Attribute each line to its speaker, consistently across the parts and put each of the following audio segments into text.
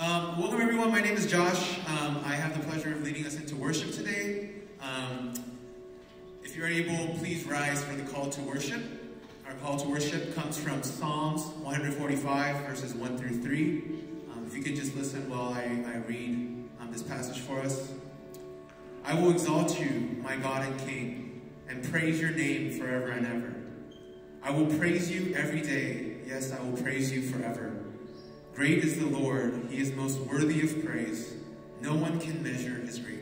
Speaker 1: Um, welcome everyone. My name is Josh. Um, I have the pleasure of leading us into worship today. Um, if you're able, please rise for the call to worship. Our call to worship comes from Psalms 145, verses 1 through 3. Um, if you could just listen while I, I read um, this passage for us. I will exalt you, my God and King, and praise your name forever and ever. I will praise you every day. Yes, I will praise you forever. Great is the Lord. He is most worthy of praise. No one can measure his greatness.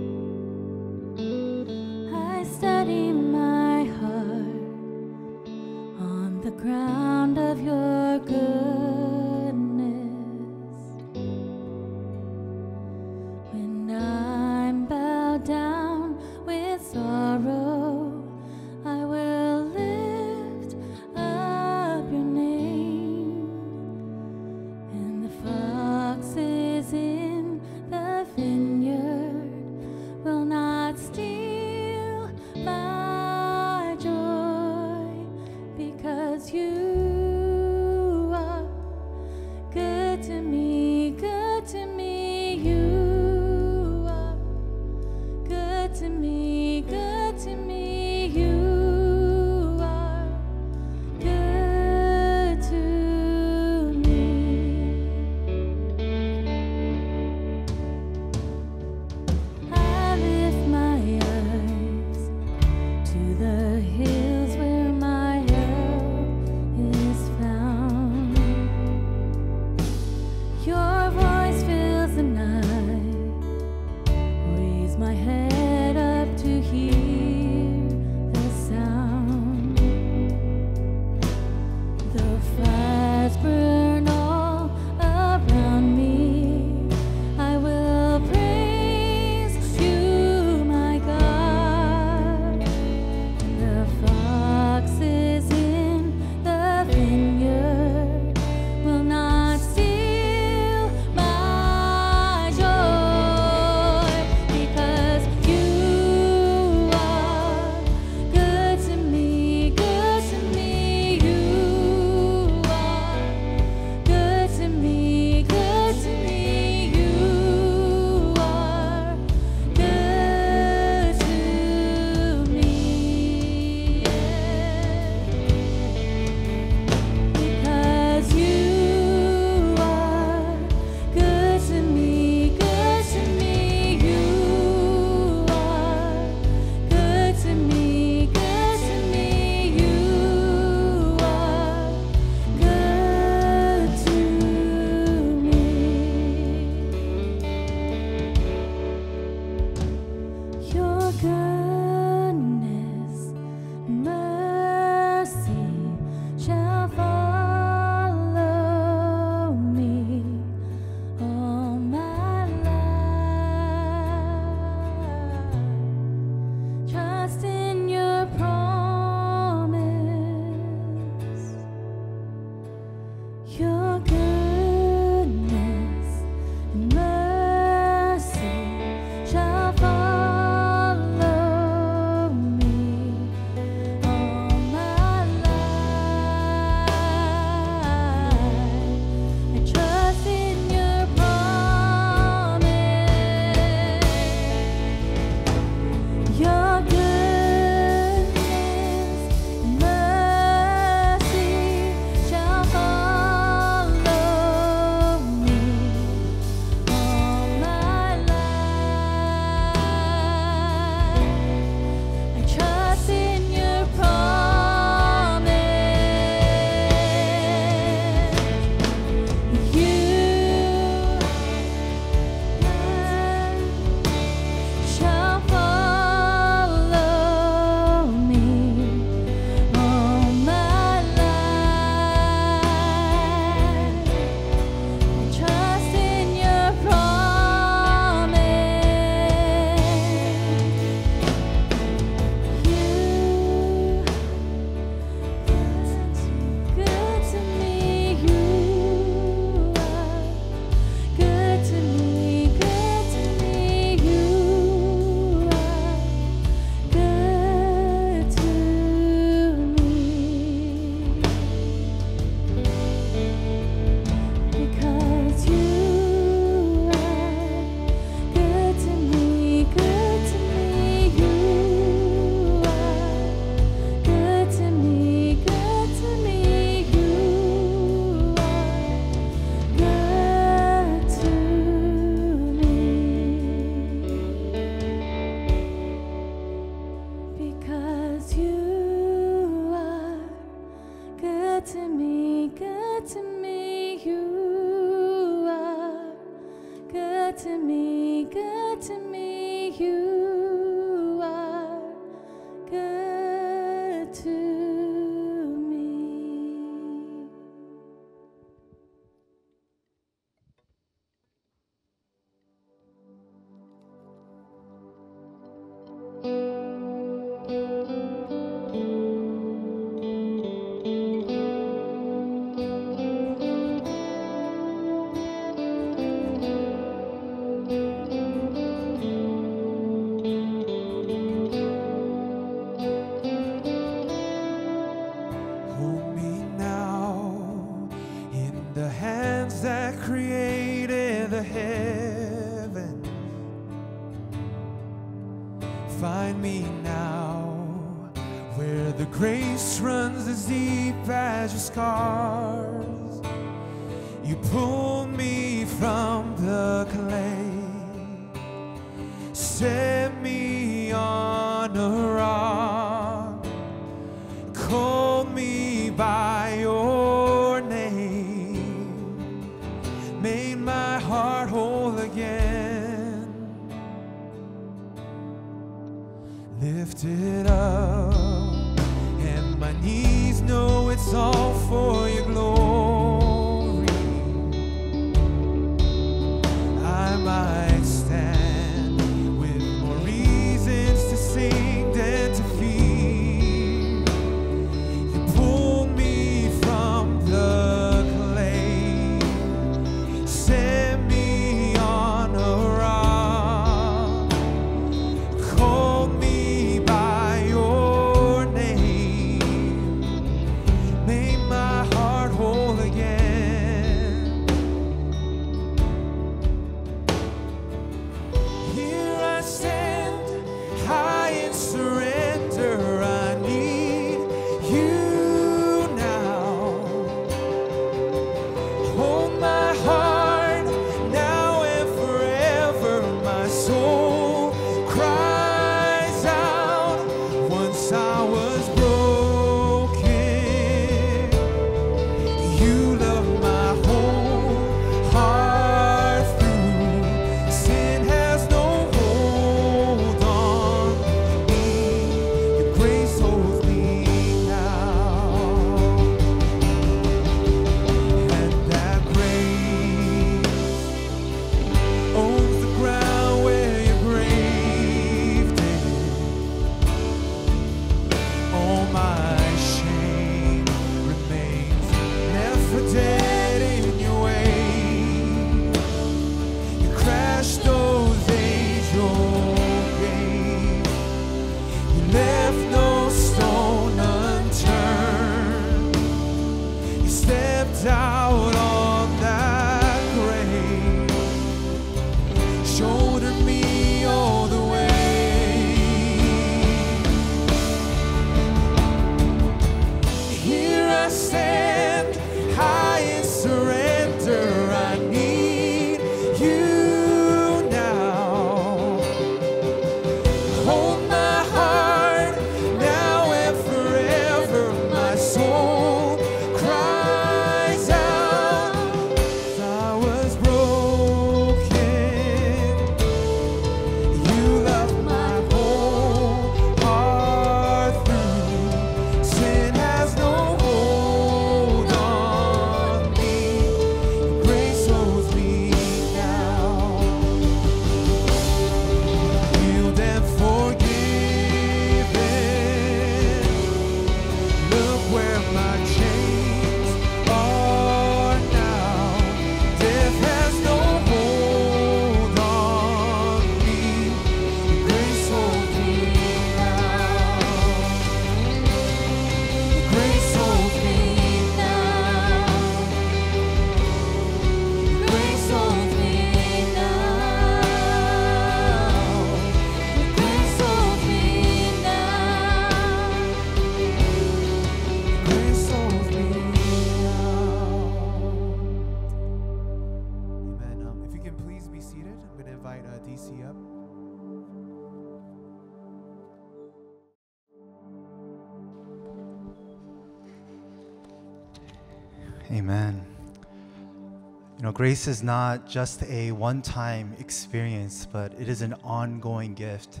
Speaker 2: Grace
Speaker 3: is not just a one time experience, but it is an ongoing gift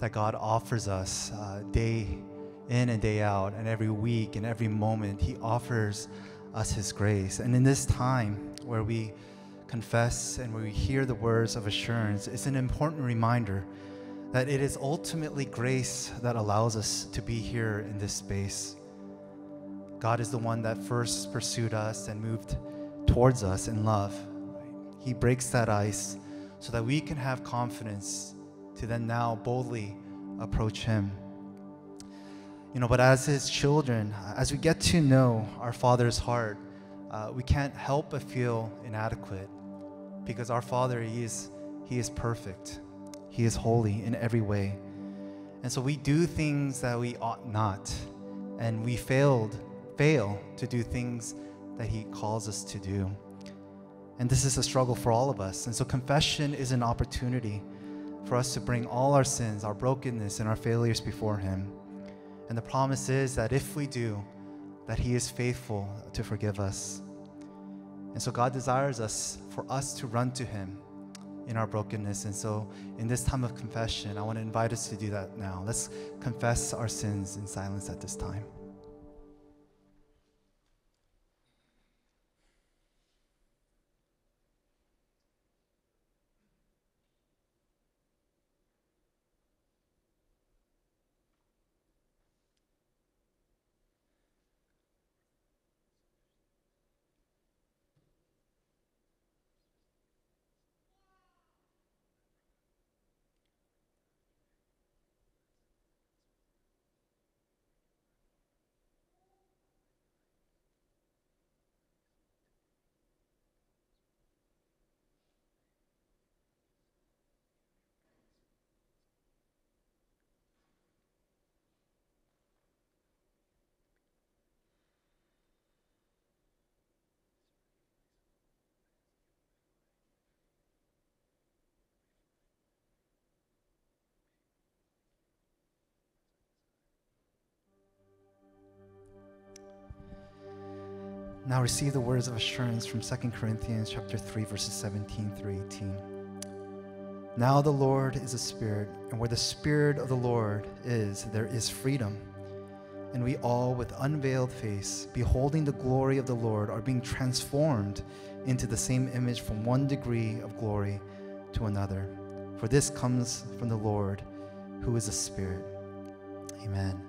Speaker 3: that God offers us uh, day in and day out, and every week and every moment. He offers us His grace. And in this time where we confess and where we hear the words of assurance, it's an important reminder that it is ultimately grace that allows us to be here in this space. God is the one that first pursued us and moved towards us in love. He breaks that ice so that we can have confidence to then now boldly approach Him. You know, but as His children, as we get to know our Father's heart, uh, we can't help but feel inadequate because our Father, He is, he is perfect. He is holy in every way. And so we do things that we ought not. And we failed, fail to do things that He calls us to do. And this is a struggle for all of us. And so confession is an opportunity for us to bring all our sins, our brokenness, and our failures before Him. And the promise is that if we do, that He is faithful to forgive us. And so God desires us for us to run to Him in our brokenness. And so in this time of confession, I want to invite us to do that now. Let's confess our sins in silence at this time. Now receive the words of assurance from 2 Corinthians chapter 3 verses 17 through 18. Now the Lord is a spirit, and where the spirit of the Lord is, there is freedom. And we all with unveiled face, beholding the glory of the Lord, are being transformed into the same image from one degree of glory to another. For this comes from the Lord, who is a spirit. Amen.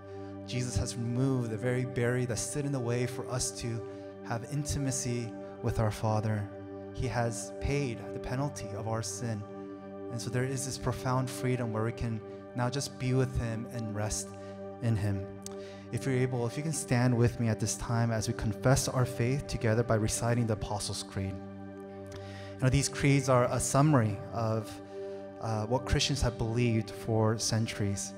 Speaker 3: Jesus has removed the very barrier that stood in the way for us to have intimacy with our Father. He has paid the penalty of our sin. And so there is this profound freedom where we can now just be with Him and rest in Him. If you're able, if you can stand with me at this time as we confess our faith together by reciting the Apostles' Creed. You know, these creeds are a summary of uh, what Christians have believed for centuries.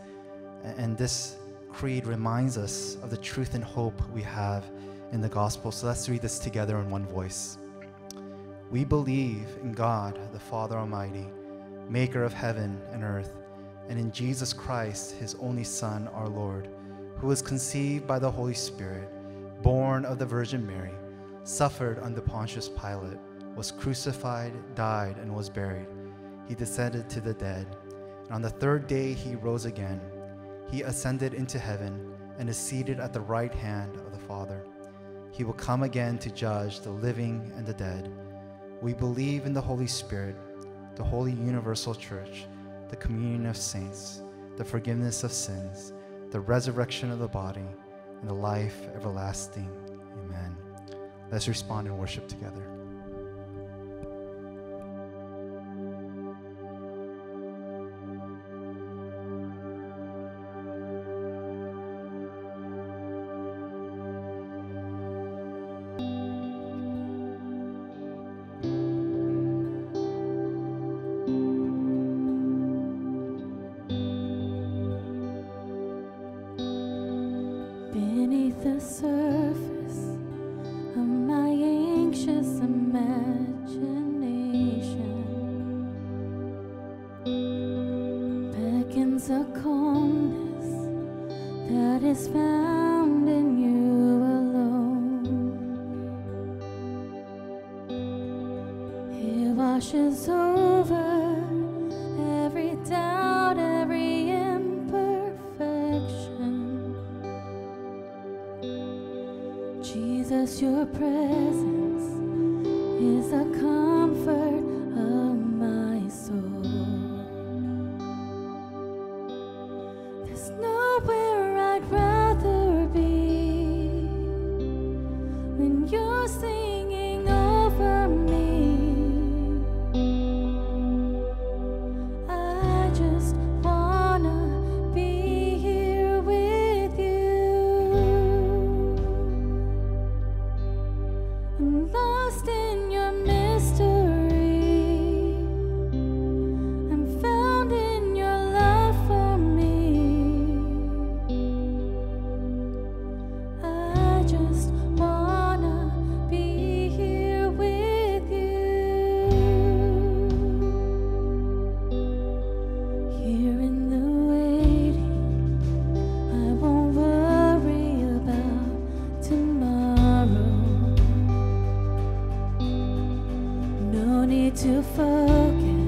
Speaker 3: And this creed reminds us of the truth and hope we have in the gospel. So let's read this together in one voice. We believe in God, the Father Almighty, maker of heaven and earth, and in Jesus Christ, his only Son, our Lord, who was conceived by the Holy Spirit, born of the Virgin Mary, suffered under Pontius Pilate, was crucified, died, and was buried. He descended to the dead. And on the third day, he rose again. He ascended into heaven and is seated at the right hand of the Father. He will come again to judge the living and the dead. We believe in the Holy Spirit, the holy universal church, the communion of saints, the forgiveness of sins, the resurrection of the body, and the life everlasting. Amen. Let's respond and worship together.
Speaker 4: me
Speaker 2: to focus.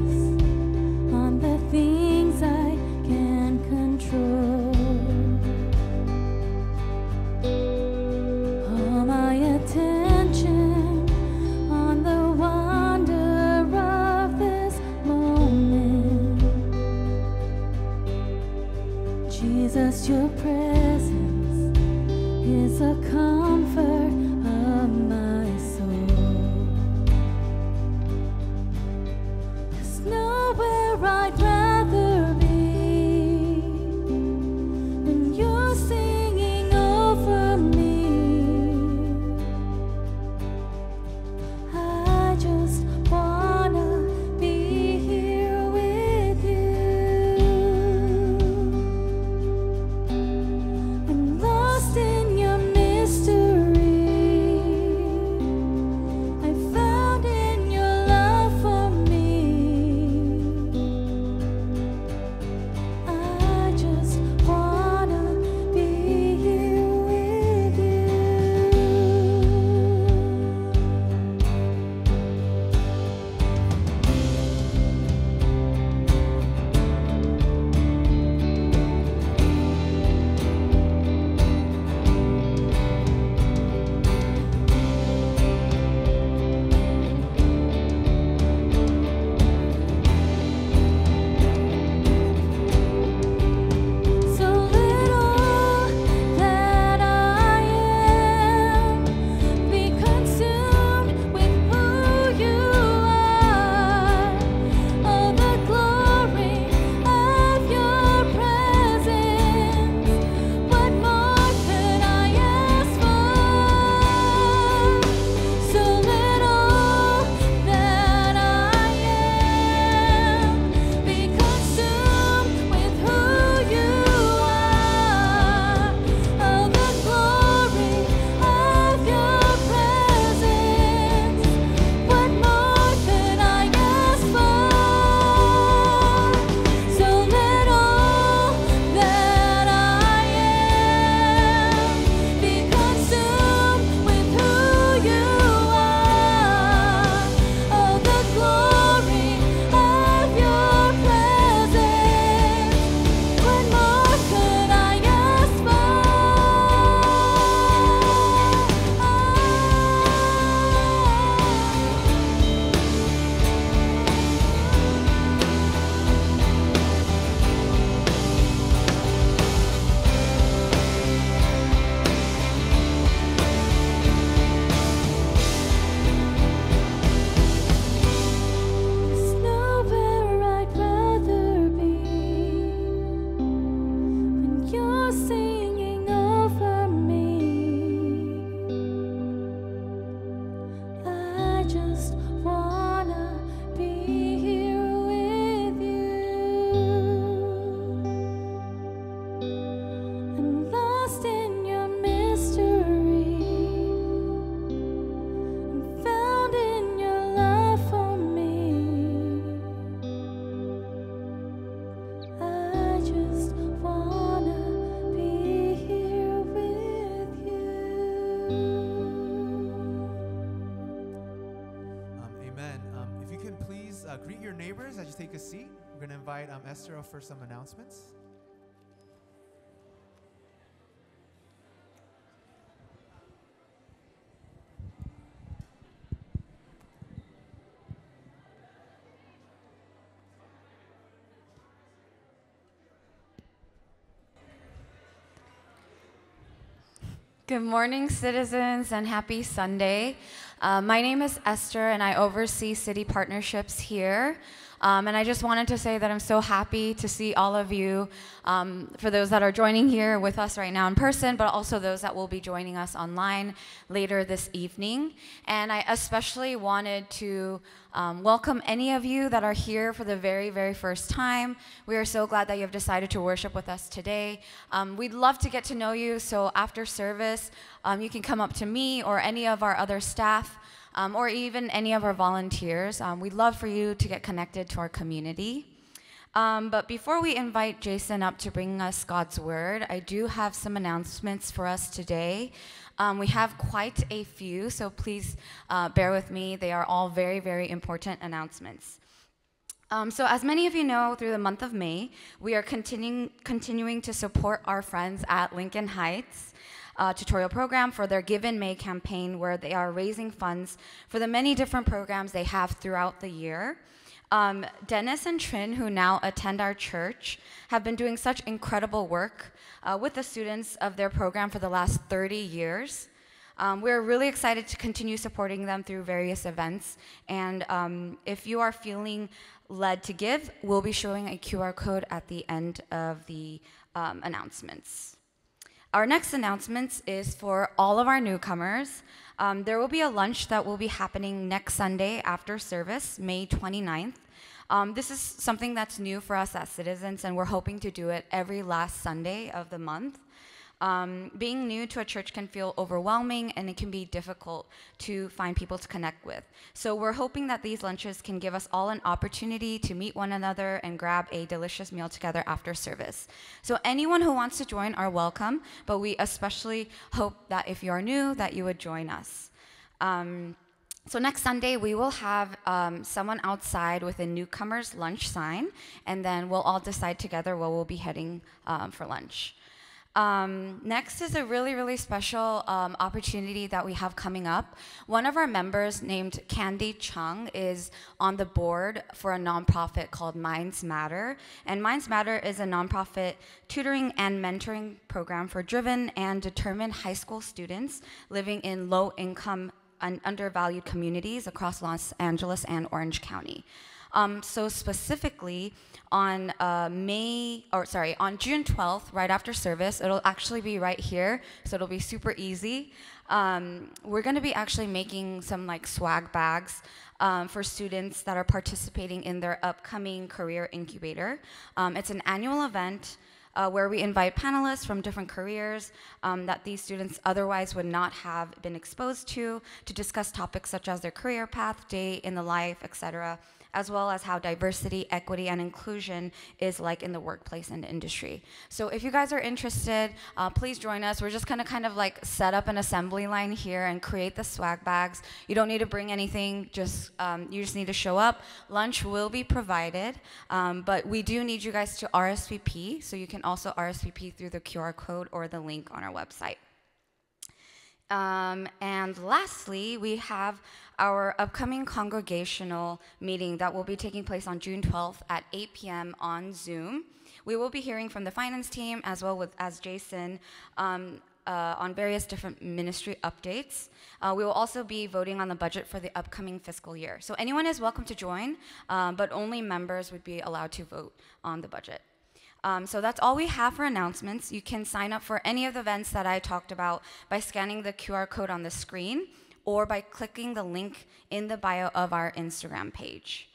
Speaker 2: Esther for some announcements.
Speaker 5: Good morning, citizens, and happy Sunday. Uh, my name is Esther, and I oversee city partnerships here. Um, and I just wanted to say that I'm so happy to see all of you, um, for those that are joining here with us right now in person, but also those that will be joining us online later this evening. And I especially wanted to um, welcome any of you that are here for the very, very first time. We are so glad that you have decided to worship with us today. Um, we'd love to get to know you, so after service, um, you can come up to me or any of our other staff um, or even any of our volunteers. Um, we'd love for you to get connected to our community. Um, but before we invite Jason up to bring us God's word, I do have some announcements for us today. Um, we have quite a few, so please uh, bear with me. They are all very, very important announcements. Um, so, as many of you know, through the month of May, we are continuing, continuing to support our friends at Lincoln Heights uh, tutorial program for their Give in May campaign, where they are raising funds for the many different programs they have throughout the year. Um, Dennis and Trin, who now attend our church, have been doing such incredible work uh, with the students of their program for the last 30 years. Um, we're really excited to continue supporting them through various events. And um, if you are feeling led to give, we'll be showing a QR code at the end of the um, announcements. Our next announcements is for all of our newcomers. Um, there will be a lunch that will be happening next Sunday after service, May 29th. Um, this is something that's new for us as citizens, and we're hoping to do it every last Sunday of the month. Um, being new to a church can feel overwhelming and it can be difficult to find people to connect with. So, we're hoping that these lunches can give us all an opportunity to meet one another and grab a delicious meal together after service. So, anyone who wants to join are welcome, but we especially hope that if you are new, that you would join us. Um, so next Sunday, we will have um, someone outside with a newcomer's lunch sign, and then we'll all decide together where we'll be heading um, for lunch. Um, next is a really, really special um, opportunity that we have coming up. One of our members, named Candy Chung, is on the board for a nonprofit called Minds Matter. And Minds Matter is a nonprofit tutoring and mentoring program for driven and determined high school students living in low income and undervalued communities across Los Angeles and Orange County. Um, so specifically, on uh, May, or sorry, on June 12th, right after service, it'll actually be right here, so it'll be super easy. Um, we're going to be actually making some like swag bags um, for students that are participating in their upcoming career incubator. Um, it's an annual event. Uh, where we invite panelists from different careers um, that these students otherwise would not have been exposed to to discuss topics such as their career path, day in the life, etc as well as how diversity, equity, and inclusion is like in the workplace and industry. So if you guys are interested, uh, please join us. We're just gonna kind of like set up an assembly line here and create the swag bags. You don't need to bring anything, just um, you just need to show up. Lunch will be provided, um, but we do need you guys to RSVP, so you can also RSVP through the QR code or the link on our website. Um, and lastly, we have our upcoming congregational meeting that will be taking place on June 12th at 8 p.m. on Zoom. We will be hearing from the finance team as well with, as Jason um, uh, on various different ministry updates. Uh, we will also be voting on the budget for the upcoming fiscal year. So anyone is welcome to join, um, but only members would be allowed to vote on the budget. Um, so that's all we have for announcements. You can sign up for any of the events that I talked about by scanning the QR code on the screen or by clicking the link in the bio of our Instagram page.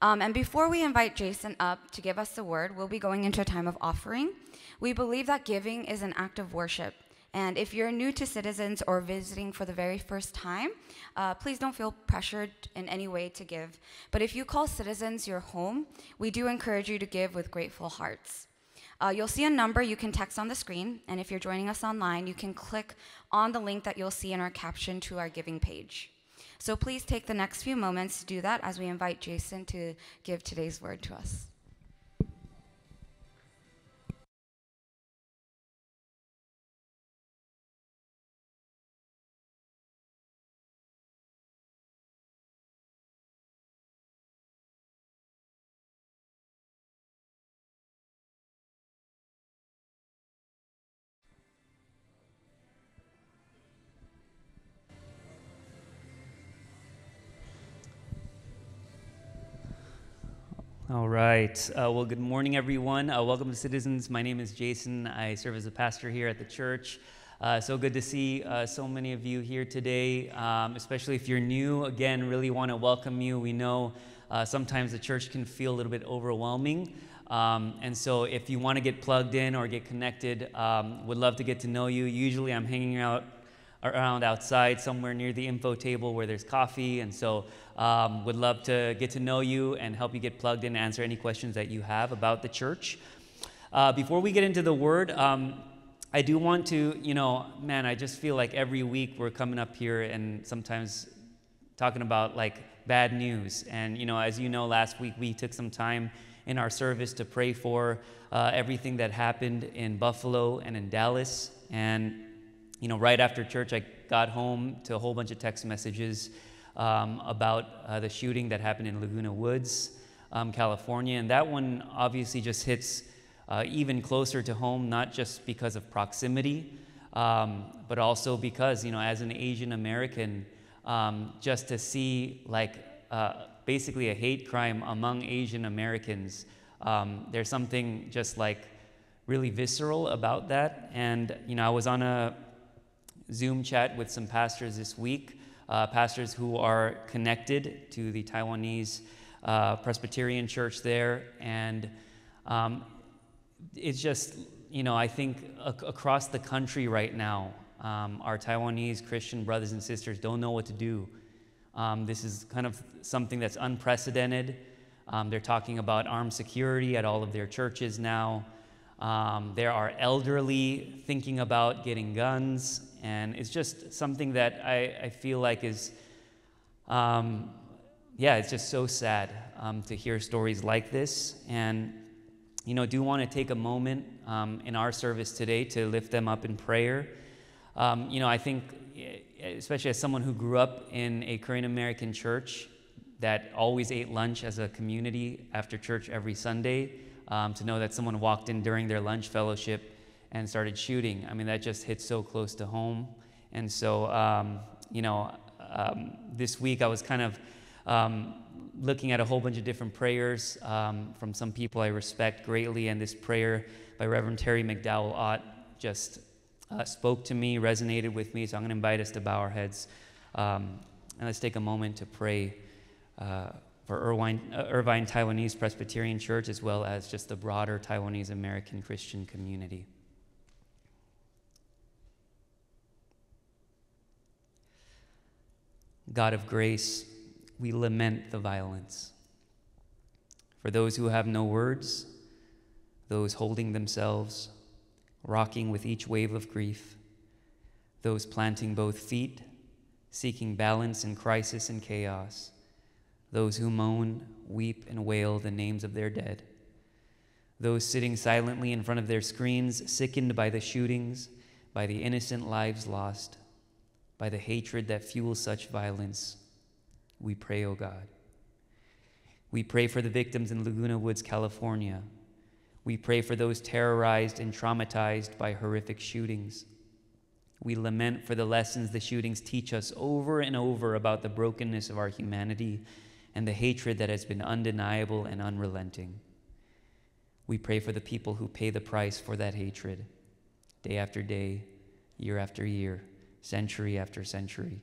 Speaker 5: Um, and before we invite Jason up to give us the word, we'll be going into a time of offering. We believe that giving is an act of worship. And if you're new to Citizens or visiting for the very first time, uh, please don't feel pressured in any way to give. But if you call Citizens your home, we do encourage you to give with grateful hearts. Uh, you'll see a number you can text on the screen, and if you're joining us online, you can click on the link that you'll see in our caption to our giving page. So please take the next few moments to do that as we invite Jason to give today's word to us.
Speaker 6: Right. Uh, well, good morning, everyone. Uh, welcome to Citizens. My name is Jason. I serve as a pastor here at the church. Uh, so good to see uh, so many of you here today, um, especially if you're new. Again, really want to welcome you. We know uh, sometimes the church can feel a little bit overwhelming. Um, and so if you want to get plugged in or get connected, um, would love to get to know you. Usually I'm hanging out around outside somewhere near the info table where there's coffee. And so um, would love to get to know you and help you get plugged in, and answer any questions that you have about the church. Uh, before we get into the word, um, I do want to, you know, man, I just feel like every week we're coming up here and sometimes talking about like bad news. And, you know, as you know, last week we took some time in our service to pray for uh, everything that happened in Buffalo and in Dallas. And, you know, right after church, I got home to a whole bunch of text messages um, about uh, the shooting that happened in Laguna Woods. um, California. And that one obviously just hits uh, even closer to home, not just because of proximity, um, but also because, you know, as an Asian American, um, just to see like uh, basically a hate crime among Asian Americans, um, there's something just like really visceral about that. And, you know, I was on a Zoom chat with some pastors this week, uh, pastors who are connected to the Taiwanese uh, Presbyterian church there. And um, it's just, you know, I think ac- across the country right now, um, our Taiwanese Christian brothers and sisters don't know what to do. Um, this is kind of something that's unprecedented. Um, they're talking about armed security at all of their churches now. Um, there are elderly thinking about getting guns, and it's just something that I, I feel like is, um, yeah, it's just so sad um, to hear stories like this. And, you know, do want to take a moment um, in our service today to lift them up in prayer. Um, you know, I think, especially as someone who grew up in a Korean American church that always ate lunch as a community after church every Sunday, um, to know that someone walked in during their lunch fellowship and started shooting. I mean, that just hit so close to home. And so, um, you know, um, this week I was kind of um, looking at a whole bunch of different prayers um, from some people I respect greatly, and this prayer by Reverend Teri McDowell Ott just uh, spoke to me, resonated with me. So I'm going to invite us to bow our heads um, and let's take a moment to pray. Uh, for Irvine, uh, Irvine Taiwanese Presbyterian Church, as well as just the broader Taiwanese American Christian community. God of grace, we lament the violence. For those who have no words, those holding themselves, rocking with each wave of grief, those planting both feet, seeking balance in crisis and chaos those who moan, weep, and wail the names of their dead, those sitting silently in front of their screens, sickened by the shootings, by the innocent lives lost, by the hatred that fuels such violence. We pray, O oh God. We pray for the victims in Laguna Woods, California. We pray for those terrorized and traumatized by horrific shootings. We lament for the lessons the shootings teach us over and over about the brokenness of our humanity and the hatred that has been undeniable and unrelenting. We pray for the people who pay the price for that hatred, day after day, year after year, century after century.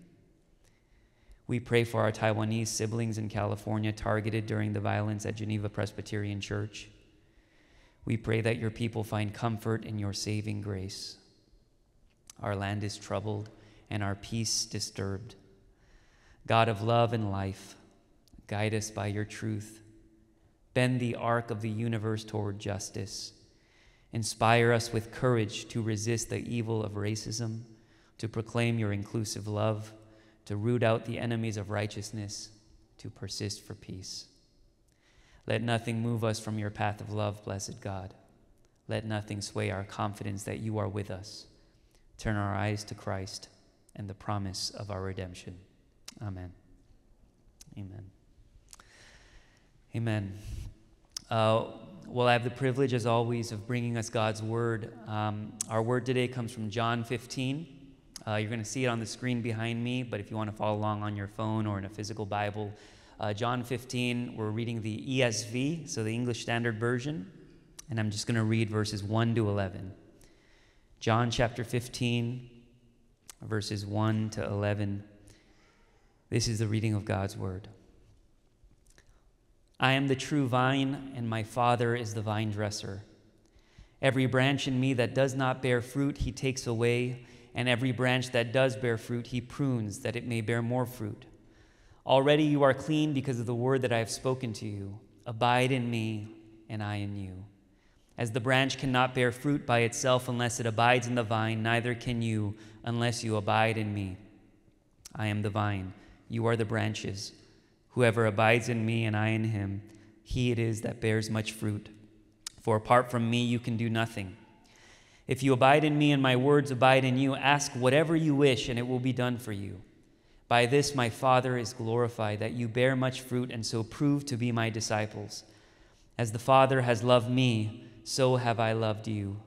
Speaker 6: We pray for our Taiwanese siblings in California targeted during the violence at Geneva Presbyterian Church. We pray that your people find comfort in your saving grace. Our land is troubled and our peace disturbed. God of love and life, Guide us by your truth. Bend the arc of the universe toward justice. Inspire us with courage to resist the evil of racism, to proclaim your inclusive love, to root out the enemies of righteousness, to persist for peace. Let nothing move us from your path of love, blessed God. Let nothing sway our confidence that you are with us. Turn our eyes to Christ and the promise of our redemption. Amen. Amen. Amen. Uh, well, I have the privilege, as always, of bringing us God's word. Um, our word today comes from John 15. Uh, you're going to see it on the screen behind me, but if you want to follow along on your phone or in a physical Bible, uh, John 15, we're reading the ESV, so the English Standard Version, and I'm just going to read verses 1 to 11. John chapter 15, verses 1 to 11. This is the reading of God's word. I am the true vine, and my Father is the vine dresser. Every branch in me that does not bear fruit, he takes away, and every branch that does bear fruit, he prunes, that it may bear more fruit. Already you are clean because of the word that I have spoken to you. Abide in me, and I in you. As the branch cannot bear fruit by itself unless it abides in the vine, neither can you unless you abide in me. I am the vine, you are the branches. Whoever abides in me and I in him, he it is that bears much fruit. For apart from me, you can do nothing. If you abide in me and my words abide in you, ask whatever you wish, and it will be done for you. By this my Father is glorified, that you bear much fruit and so prove to be my disciples. As the Father has loved me, so have I loved you.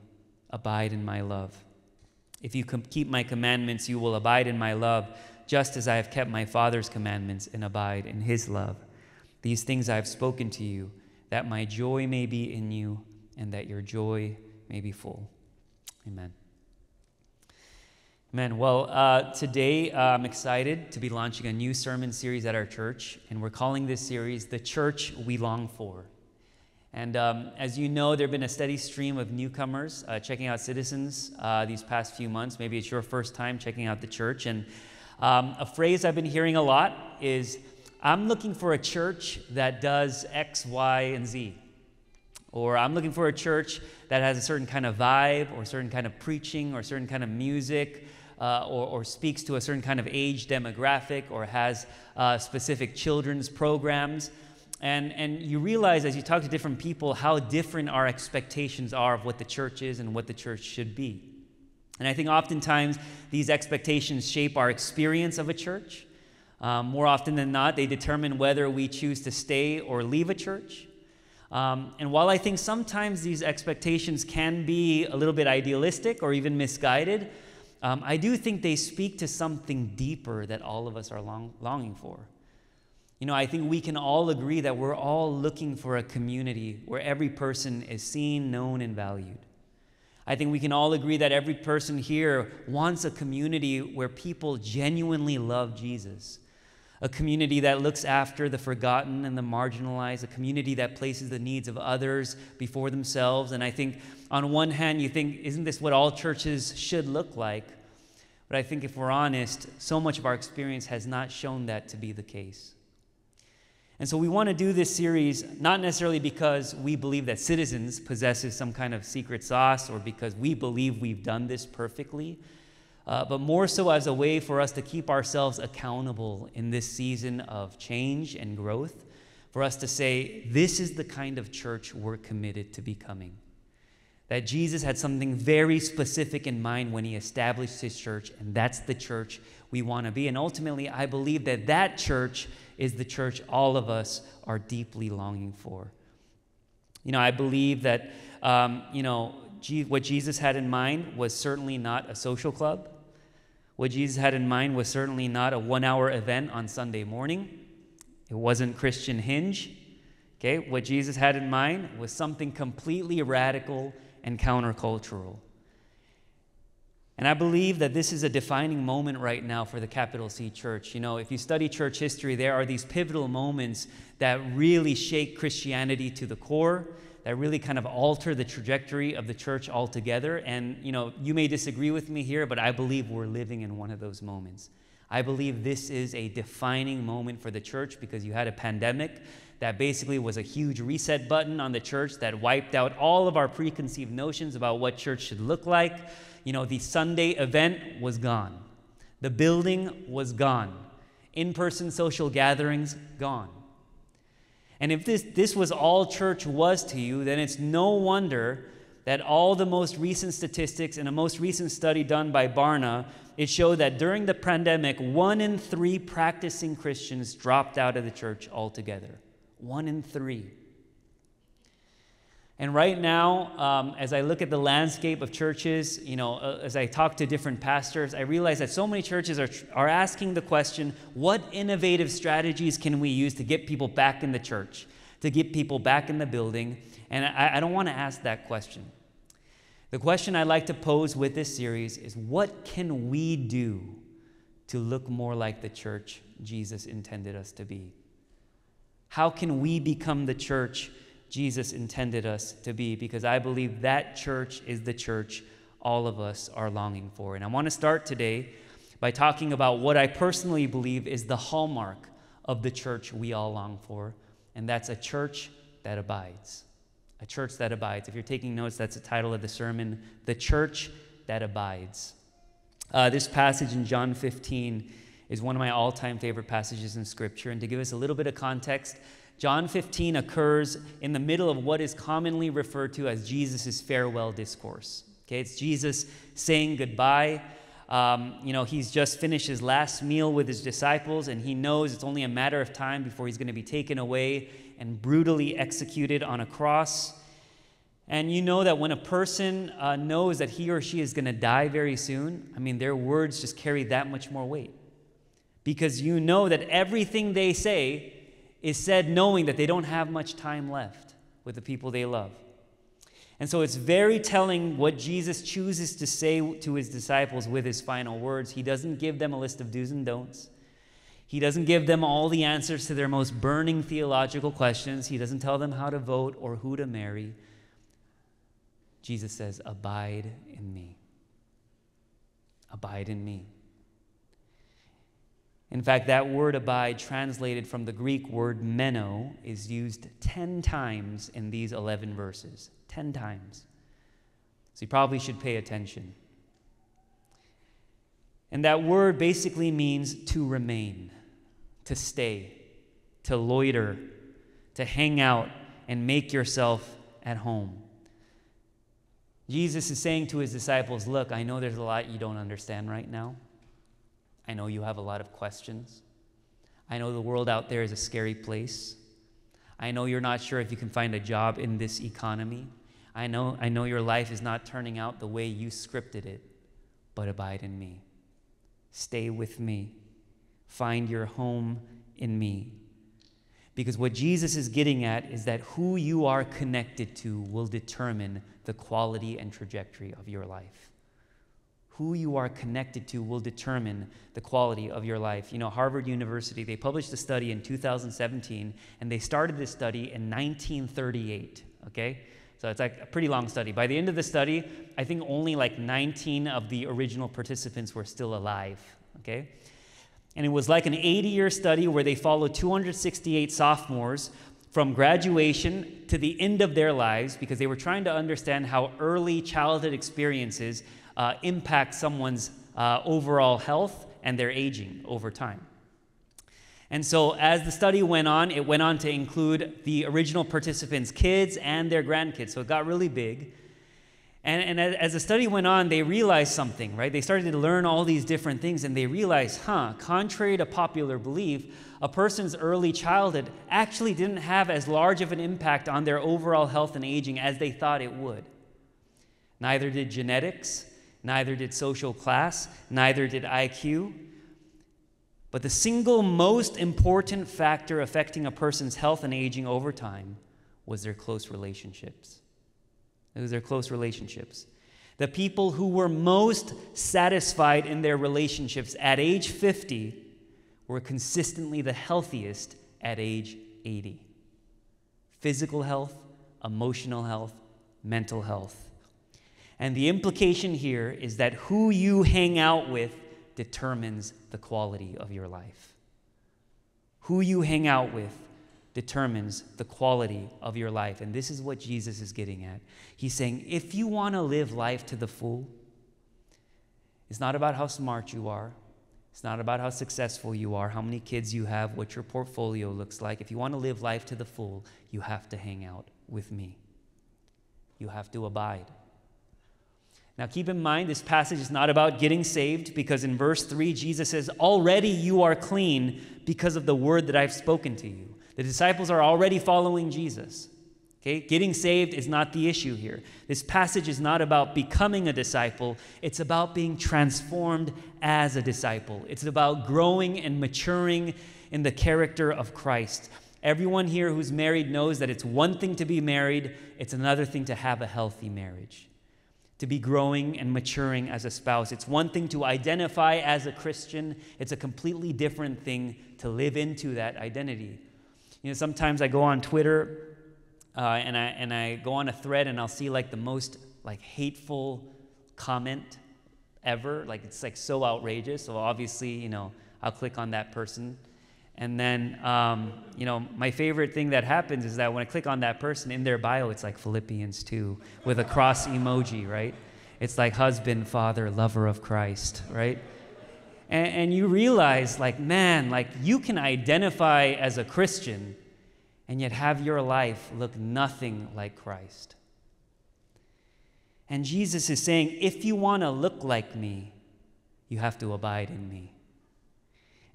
Speaker 6: Abide in my love. If you keep my commandments, you will abide in my love, just as I have kept my Father's commandments and abide in his love. These things I have spoken to you, that my joy may be in you, and that your joy may be full. Amen. Amen. Well, uh, today uh, I'm excited to be launching a new sermon series at our church, and we're calling this series The Church We Long For. And um, as you know, there have been a steady stream of newcomers uh, checking out Citizens uh, these past few months. Maybe it's your first time checking out the church. And um, a phrase I've been hearing a lot is I'm looking for a church that does X, Y, and Z. Or I'm looking for a church that has a certain kind of vibe, or a certain kind of preaching, or a certain kind of music uh, or, or, speaks to a certain kind of age demographic or has uh, specific children's programs. And, and you realize as you talk to different people how different our expectations are of what the church is and what the church should be. And I think oftentimes these expectations shape our experience of a church. Um, more often than not, they determine whether we choose to stay or leave a church. Um, and while I think sometimes these expectations can be a little bit idealistic or even misguided, um, I do think they speak to something deeper that all of us are long, longing for. You know, I think we can all agree that we're all looking for a community where every person is seen, known, and valued. I think we can all agree that every person here wants a community where people genuinely love Jesus. A community that looks after the forgotten and the marginalized, a community that places the needs of others before themselves. And I think on one hand, you think, isn't this what all churches should look like? But I think if we're honest, so much of our experience has not shown that to be the case. And so we want to do this series not necessarily because we believe that Citizens possesses some kind of secret sauce or because we believe we've done this perfectly, uh, but more so as a way for us to keep ourselves accountable in this season of change and growth, for us to say, this is the kind of church we're committed to becoming that Jesus had something very specific in mind when he established his church, and that's the church we want to be. And ultimately, I believe that that church is the church all of us are deeply longing for. You know, I believe that, um, you know, what Jesus had in mind was certainly not a social club. What Jesus had in mind was certainly not a one hour event on Sunday morning. It wasn't Christian Hinge. Okay, what Jesus had in mind was something completely radical and countercultural. And I believe that this is a defining moment right now for the capital C church. You know, if you study church history, there are these pivotal moments that really shake Christianity to the core, that really kind of alter the trajectory of the church altogether. And, you know, you may disagree with me here, but I believe we're living in one of those moments. I believe this is a defining moment for the church because you had a pandemic that basically was a huge reset button on the church that wiped out all of our preconceived notions about what church should look like. You know, the Sunday event was gone, the building was gone, in person social gatherings gone. And if this, this was all church was to you, then it's no wonder that all the most recent statistics in a most recent study done by Barna, it showed that during the pandemic, one in three practicing Christians dropped out of the church altogether. One in three. And right now, um, as I look at the landscape of churches, you know, uh, as I talk to different pastors, I realize that so many churches are, are asking the question what innovative strategies can we use to get people back in the church, to get people back in the building? And I, I don't want to ask that question. The question I'd like to pose with this series is what can we do to look more like the church Jesus intended us to be? How can we become the church Jesus intended us to be? Because I believe that church is the church all of us are longing for. And I want to start today by talking about what I personally believe is the hallmark of the church we all long for, and that's a church that abides. A church that abides. If you're taking notes, that's the title of the sermon The Church That Abides. Uh, this passage in John 15 is one of my all time favorite passages in Scripture. And to give us a little bit of context, John 15 occurs in the middle of what is commonly referred to as Jesus' farewell discourse. Okay, it's Jesus saying goodbye. Um, you know, he's just finished his last meal with his disciples, and he knows it's only a matter of time before he's going to be taken away and brutally executed on a cross. And you know that when a person uh, knows that he or she is going to die very soon, I mean, their words just carry that much more weight. Because you know that everything they say is said knowing that they don't have much time left with the people they love. And so it's very telling what Jesus chooses to say to his disciples with his final words. He doesn't give them a list of do's and don'ts. He doesn't give them all the answers to their most burning theological questions. He doesn't tell them how to vote or who to marry. Jesus says, Abide in me. Abide in me. In fact, that word abide, translated from the Greek word meno, is used 10 times in these 11 verses. 10 times. So you probably should pay attention. And that word basically means to remain, to stay, to loiter, to hang out, and make yourself at home. Jesus is saying to his disciples, Look, I know there's a lot you don't understand right now. I know you have a lot of questions. I know the world out there is a scary place. I know you're not sure if you can find a job in this economy. I know, I know your life is not turning out the way you scripted it, but abide in me. Stay with me. Find your home in me. Because what Jesus is getting at is that who you are connected to will determine the quality and trajectory of your life who you are connected to will determine the quality of your life. You know, Harvard University, they published a study in 2017, and they started this study in 1938, okay? So it's like a pretty long study. By the end of the study, I think only like 19 of the original participants were still alive, okay? And it was like an 80 year study where they followed 268 sophomores from graduation to the end of their lives because they were trying to understand how early childhood experiences uh, impact someone's uh, overall health and their aging over time. And so, as the study went on, it went on to include the original participants' kids and their grandkids. So it got really big. And, and as the study went on, they realized something, right? They started to learn all these different things, and they realized, huh, contrary to popular belief, a person's early childhood actually didn't have as large of an impact on their overall health and aging as they thought it would. Neither did genetics, neither did social class, neither did IQ. But the single most important factor affecting a person's health and aging over time was their close relationships. It was their close relationships. The people who were most satisfied in their relationships at age 50 were consistently the healthiest at age 80. Physical health, emotional health, mental health. And the implication here is that who you hang out with determines the quality of your life. Who you hang out with determines the quality of your life. And this is what Jesus is getting at. He's saying, if you want to live life to the full, it's not about how smart you are. It's not about how successful you are, how many kids you have, what your portfolio looks like. If you want to live life to the full, you have to hang out with me. You have to abide. Now, keep in mind, this passage is not about getting saved because in verse 3, Jesus says, Already you are clean because of the word that I've spoken to you. The disciples are already following Jesus. Okay? Getting saved is not the issue here. This passage is not about becoming a disciple, it's about being transformed as a disciple. It's about growing and maturing in the character of Christ. Everyone here who's married knows that it's one thing to be married, it's another thing to have a healthy marriage to be growing and maturing as a spouse. It's one thing to identify as a Christian, it's a completely different thing to live into that identity. You know, sometimes I go on Twitter uh, and, I, and I go on a thread and I'll see like the most like hateful comment ever. Like it's like so outrageous. So obviously, you know, I'll click on that person and then, um, you know, my favorite thing that happens is that when I click on that person in their bio, it's like Philippians 2 with a cross emoji, right? It's like husband, father, lover of Christ, right? And, and you realize, like, man, like you can identify as a Christian and yet have your life look nothing like Christ. And Jesus is saying, if you want to look like me, you have to abide in me.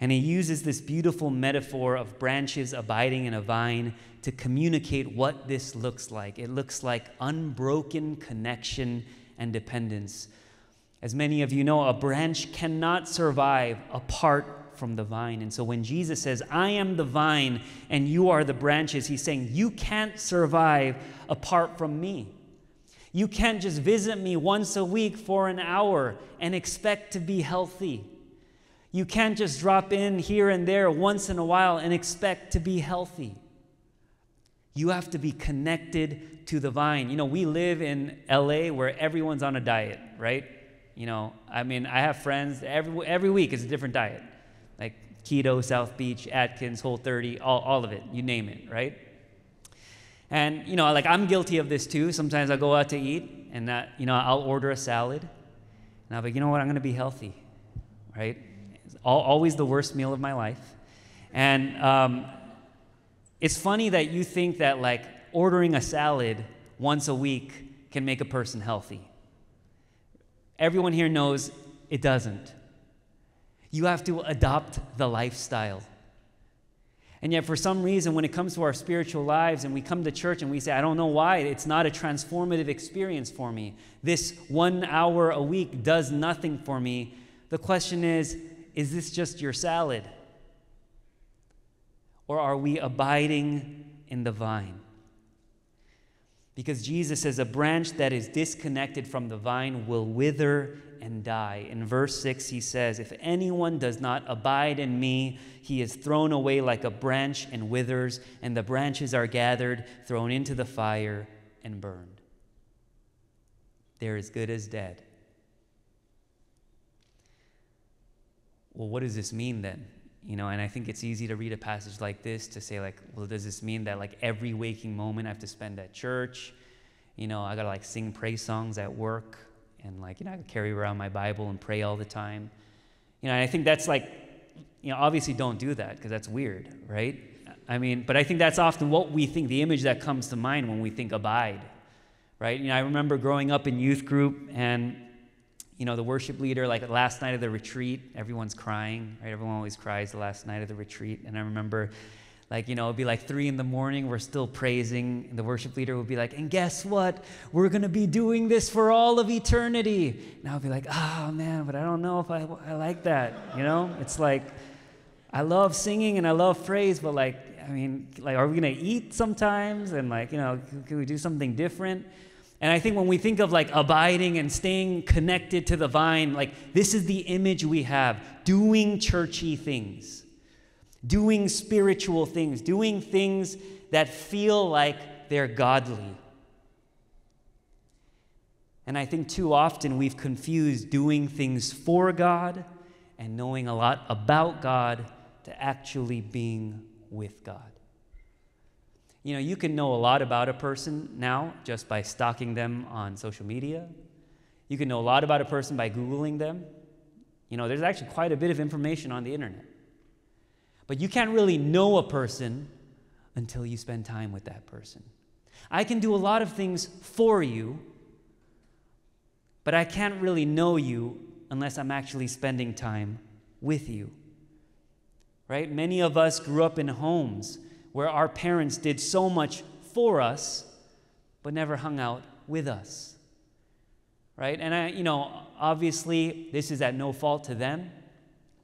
Speaker 6: And he uses this beautiful metaphor of branches abiding in a vine to communicate what this looks like. It looks like unbroken connection and dependence. As many of you know, a branch cannot survive apart from the vine. And so when Jesus says, I am the vine and you are the branches, he's saying, You can't survive apart from me. You can't just visit me once a week for an hour and expect to be healthy. You can't just drop in here and there once in a while and expect to be healthy. You have to be connected to the vine. You know, we live in LA where everyone's on a diet, right? You know, I mean, I have friends, every, every week is a different diet. Like keto, South Beach, Atkins, Whole 30, all, all of it, you name it, right? And, you know, like I'm guilty of this too. Sometimes I go out to eat and, that, you know, I'll order a salad and I'll be, you know what, I'm going to be healthy, right? Always the worst meal of my life. And um, it's funny that you think that like ordering a salad once a week can make a person healthy. Everyone here knows it doesn't. You have to adopt the lifestyle. And yet, for some reason, when it comes to our spiritual lives and we come to church and we say, I don't know why, it's not a transformative experience for me. This one hour a week does nothing for me. The question is, is this just your salad? Or are we abiding in the vine? Because Jesus says, A branch that is disconnected from the vine will wither and die. In verse 6, he says, If anyone does not abide in me, he is thrown away like a branch and withers, and the branches are gathered, thrown into the fire, and burned. They're as good as dead. Well, what does this mean then? You know, and I think it's easy to read a passage like this to say, like, well, does this mean that like every waking moment I have to spend at church? You know, I gotta like sing praise songs at work and like, you know, I carry around my Bible and pray all the time. You know, and I think that's like, you know, obviously don't do that because that's weird, right? I mean, but I think that's often what we think, the image that comes to mind when we think abide, right? You know, I remember growing up in youth group and you know, the worship leader, like last night of the retreat, everyone's crying, right? Everyone always cries the last night of the retreat. And I remember, like, you know, it'd be like three in the morning, we're still praising. And the worship leader would be like, and guess what? We're going to be doing this for all of eternity. And I would be like, oh, man, but I don't know if I, I like that. You know, it's like, I love singing and I love praise, but like, I mean, like, are we going to eat sometimes? And like, you know, can, can we do something different? And I think when we think of like abiding and staying connected to the vine, like this is the image we have doing churchy things, doing spiritual things, doing things that feel like they're godly. And I think too often we've confused doing things for God and knowing a lot about God to actually being with God. You know, you can know a lot about a person now just by stalking them on social media. You can know a lot about a person by Googling them. You know, there's actually quite a bit of information on the internet. But you can't really know a person until you spend time with that person. I can do a lot of things for you, but I can't really know you unless I'm actually spending time with you. Right? Many of us grew up in homes where our parents did so much for us, but never hung out with us. Right? And I, you know, obviously, this is at no fault to them.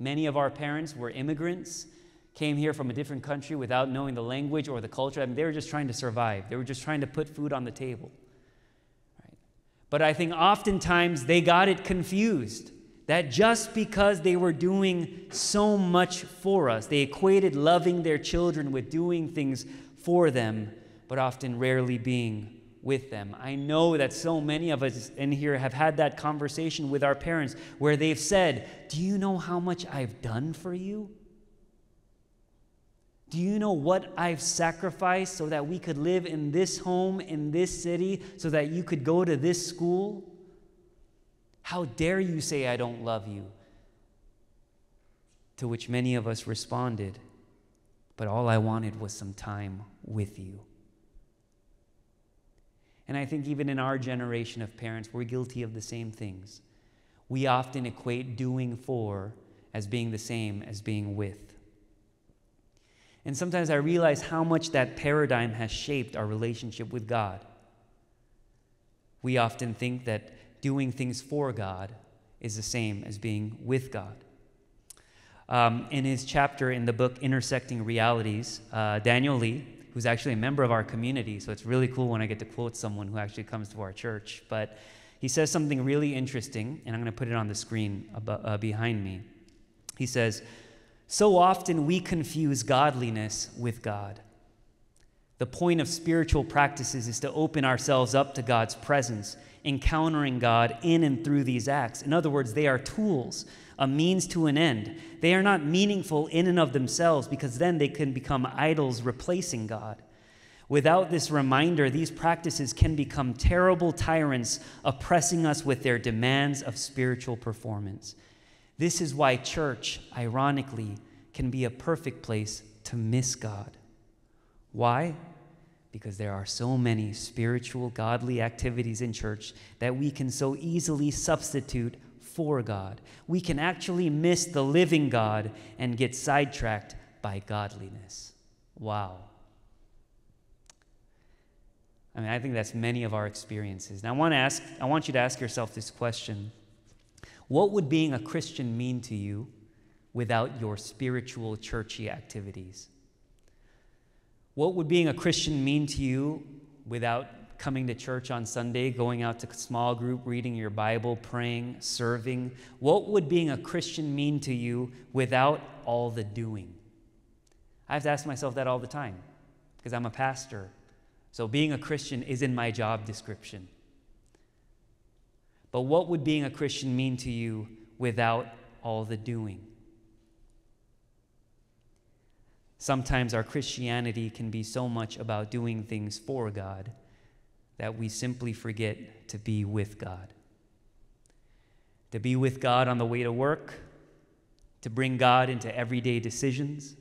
Speaker 6: Many of our parents were immigrants, came here from a different country without knowing the language or the culture. I mean, they were just trying to survive, they were just trying to put food on the table. Right? But I think oftentimes they got it confused that just because they were doing so much for us, they equated loving their children with doing things for them, but often rarely being with them. I know that so many of us in here have had that conversation with our parents where they've said, Do you know how much I've done for you? Do you know what I've sacrificed so that we could live in this home, in this city, so that you could go to this school? How dare you say I don't love you? To which many of us responded, But all I wanted was some time with you. And I think even in our generation of parents, we're guilty of the same things. we often equate doing for as being the same as being with. And sometimes I realize how much that paradigm has shaped our relationship with God. We often think that doing things for God is the same as being with God. Um, in his chapter in the book Intersecting Realities, uh, Daniel Lee, who's actually a member of our community, so it's really cool when I get to quote someone who actually comes to our church, but he says something really interesting, and I'm going to put it on the screen uh, behind me. He says, So often we confuse godliness with God. The point of spiritual practices is to open ourselves up to God's presence, encountering God in and through these acts. In other words, they are tools, a means to an end. They are not meaningful in and of themselves because then they can become idols replacing God. Without this reminder, these practices can become terrible tyrants, oppressing us with their demands of spiritual performance. This is why church, ironically, can be a perfect place to miss God. Why? Because there are so many spiritual, godly activities in church that we can so easily substitute for God. We can actually miss the living God and get sidetracked by godliness. Wow. I mean, I think that's many of our experiences. Now, I want to ask, I want you to ask yourself this question What would being a Christian mean to you without your spiritual, churchy activities? What would being a Christian mean to you without coming to church on Sunday, going out to a small group, reading your Bible, praying, serving? What would being a Christian mean to you without all the doing? I have to ask myself that all the time because I'm a pastor. So being a Christian is in my job description. But what would being a Christian mean to you without all the doing? Sometimes our Christianity can be so much about doing things for God that we simply forget to be with God. To be with God on the way to work, to bring God into everyday decisions,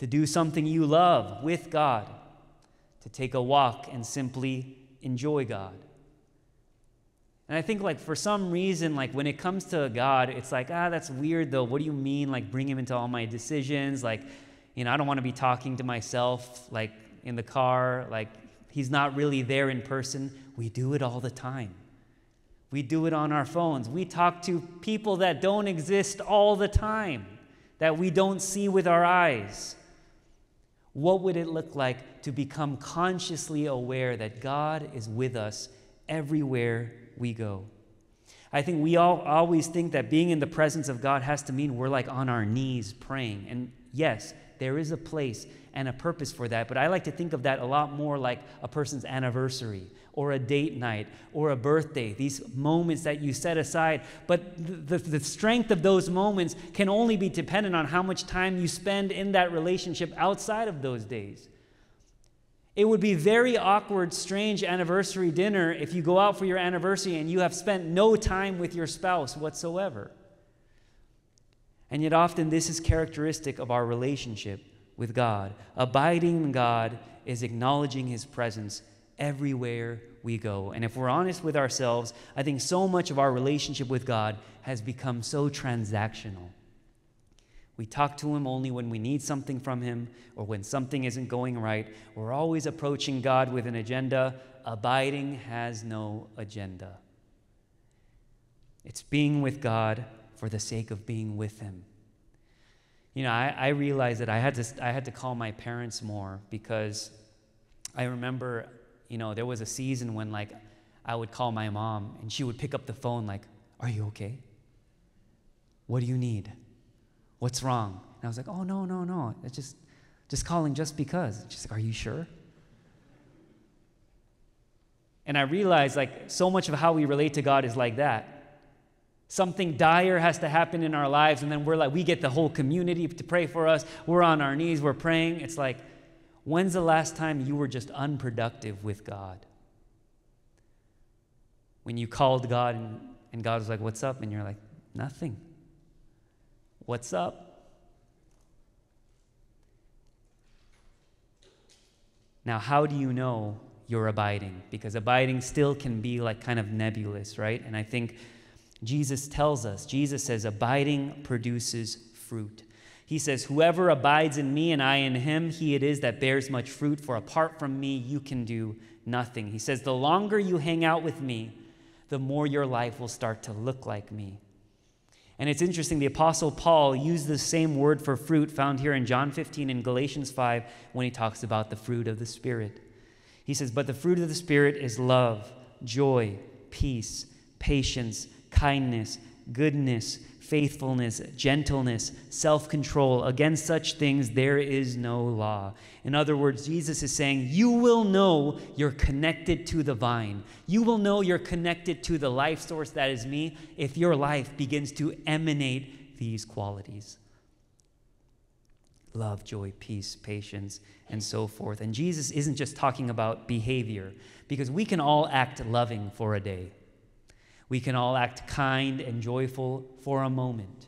Speaker 6: to do something you love with God, to take a walk and simply enjoy God. And I think, like, for some reason, like, when it comes to God, it's like, ah, that's weird, though. What do you mean, like, bring him into all my decisions? Like, you know, I don't want to be talking to myself like in the car, like he's not really there in person. We do it all the time. We do it on our phones. We talk to people that don't exist all the time, that we don't see with our eyes. What would it look like to become consciously aware that God is with us everywhere we go? I think we all always think that being in the presence of God has to mean we're like on our knees praying. And yes, there is a place and a purpose for that, but I like to think of that a lot more like a person's anniversary or a date night or a birthday, these moments that you set aside. But the, the, strength of those moments can only be dependent on how much time you spend in that relationship outside of those days. It would be very awkward, strange anniversary dinner if you go out for your anniversary and you have spent no time with your spouse whatsoever. And yet, often, this is characteristic of our relationship with God. Abiding in God is acknowledging His presence everywhere we go. And if we're honest with ourselves, I think so much of our relationship with God has become so transactional. We talk to Him only when we need something from Him or when something isn't going right. We're always approaching God with an agenda. Abiding has no agenda. It's being with God for the sake of being with him. You know, I, I realized that I had, to, I had to call my parents more because I remember, you know, there was a season when, like, I would call my mom and she would pick up the phone, like, Are you okay? What do you need? What's wrong? And I was like, Oh, no, no, no. It's just, just calling just because. She's like, Are you sure? And I realized, like, so much of how we relate to God is like that. Something dire has to happen in our lives, and then we're like, we get the whole community to pray for us. We're on our knees, we're praying. It's like, when's the last time you were just unproductive with God? When you called God and, and God was like, What's up? And you're like, Nothing. What's up? Now, how do you know you're abiding? Because abiding still can be like kind of nebulous, right? And I think Jesus tells us, Jesus says, abiding produces fruit. He says, Whoever abides in me and I in him, he it is that bears much fruit, for apart from me, you can do nothing. He says, The longer you hang out with me, the more your life will start to look like me. And it's interesting, the Apostle Paul used the same word for fruit found here in John 15 and Galatians 5 when he talks about the fruit of the Spirit. He says, But the fruit of the Spirit is love, joy, peace, patience, kindness, goodness, faithfulness, gentleness, self control. Against such things there is no law. In other words, Jesus is saying, You will know you're connected to the vine. You will know you're connected to the life source that is me if your life begins to emanate these qualities love, joy, peace, patience, and so forth. And Jesus isn't just talking about behavior, because we can all act loving for a day. We can all act kind and joyful for a moment.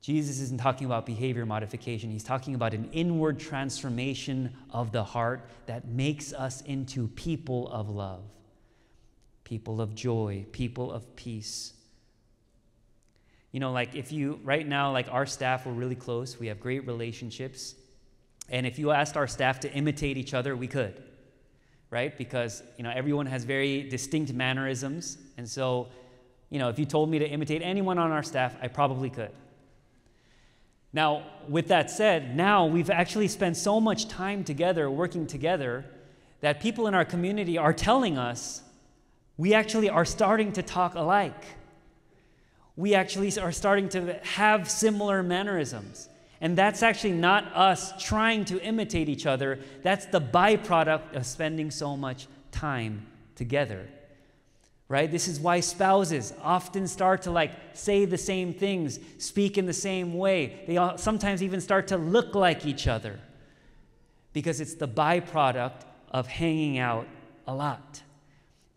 Speaker 6: Jesus isn't talking about behavior modification. He's talking about an inward transformation of the heart that makes us into people of love, people of joy, people of peace. You know, like if you, right now, like our staff, we're really close, we have great relationships. And if you asked our staff to imitate each other, we could right? Because, you know, everyone has very distinct mannerisms. And so, you know, if you told me to imitate anyone on our staff, I probably could. Now, with that said, now we've actually spent so much time together, working together, that people in our community are telling us we actually are starting to talk alike. We actually are starting to have similar mannerisms. And that's actually not us trying to imitate each other. That's the byproduct of spending so much time together. Right? This is why spouses often start to like say the same things, speak in the same way. They sometimes even start to look like each other because it's the byproduct of hanging out a lot.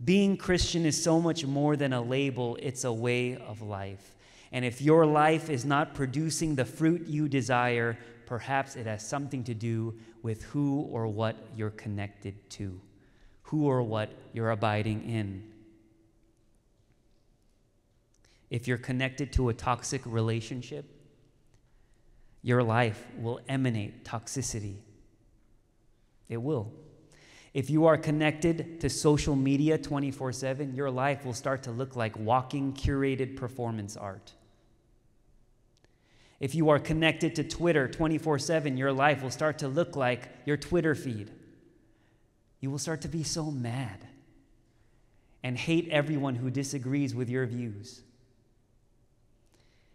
Speaker 6: Being Christian is so much more than a label, it's a way of life. And if your life is not producing the fruit you desire, perhaps it has something to do with who or what you're connected to, who or what you're abiding in. If you're connected to a toxic relationship, your life will emanate toxicity. It will. If you are connected to social media 24 7, your life will start to look like walking curated performance art. If you are connected to Twitter 24 7, your life will start to look like your Twitter feed. You will start to be so mad and hate everyone who disagrees with your views.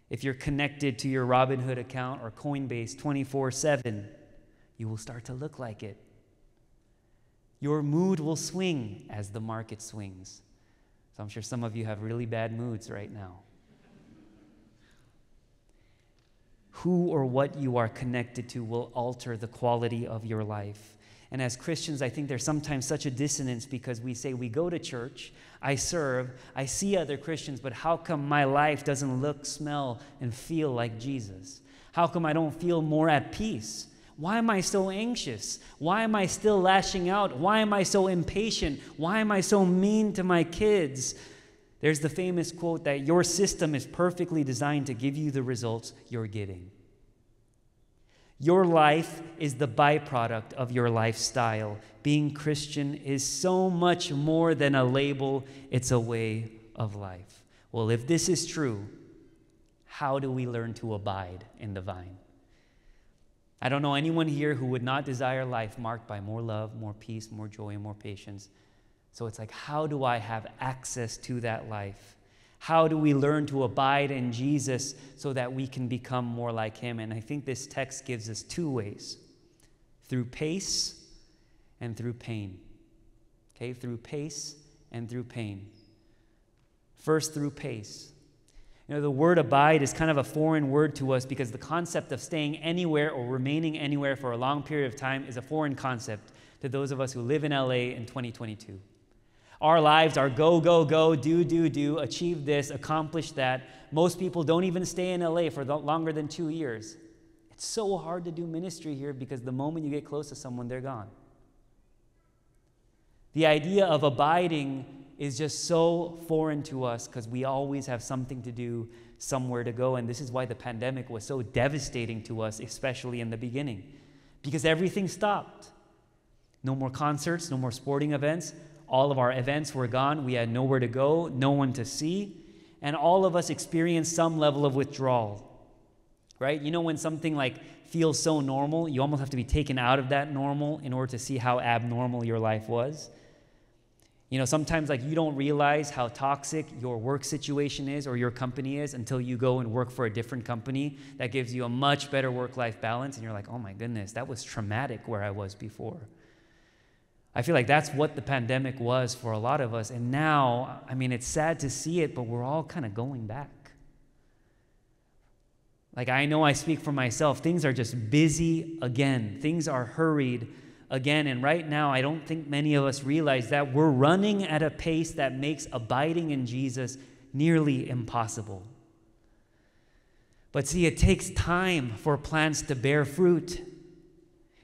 Speaker 6: If you're connected to your Robinhood account or Coinbase 24 7, you will start to look like it. Your mood will swing as the market swings. So I'm sure some of you have really bad moods right now. Who or what you are connected to will alter the quality of your life. And as Christians, I think there's sometimes such a dissonance because we say we go to church, I serve, I see other Christians, but how come my life doesn't look, smell, and feel like Jesus? How come I don't feel more at peace? Why am I so anxious? Why am I still lashing out? Why am I so impatient? Why am I so mean to my kids? There's the famous quote that your system is perfectly designed to give you the results you're getting. Your life is the byproduct of your lifestyle. Being Christian is so much more than a label, it's a way of life. Well, if this is true, how do we learn to abide in the vine? I don't know anyone here who would not desire life marked by more love, more peace, more joy, and more patience. So it's like, how do I have access to that life? How do we learn to abide in Jesus so that we can become more like him? And I think this text gives us two ways through pace and through pain. Okay, through pace and through pain. First, through pace. You know, the word abide is kind of a foreign word to us because the concept of staying anywhere or remaining anywhere for a long period of time is a foreign concept to those of us who live in LA in 2022. Our lives are go, go, go, do, do, do, achieve this, accomplish that. Most people don't even stay in LA for longer than two years. It's so hard to do ministry here because the moment you get close to someone, they're gone. The idea of abiding is just so foreign to us because we always have something to do, somewhere to go. And this is why the pandemic was so devastating to us, especially in the beginning, because everything stopped. No more concerts, no more sporting events. All of our events were gone. We had nowhere to go, no one to see. And all of us experienced some level of withdrawal, right? You know, when something like feels so normal, you almost have to be taken out of that normal in order to see how abnormal your life was. You know, sometimes like you don't realize how toxic your work situation is or your company is until you go and work for a different company that gives you a much better work life balance. And you're like, oh my goodness, that was traumatic where I was before. I feel like that's what the pandemic was for a lot of us. And now, I mean, it's sad to see it, but we're all kind of going back. Like, I know I speak for myself. Things are just busy again, things are hurried again. And right now, I don't think many of us realize that we're running at a pace that makes abiding in Jesus nearly impossible. But see, it takes time for plants to bear fruit.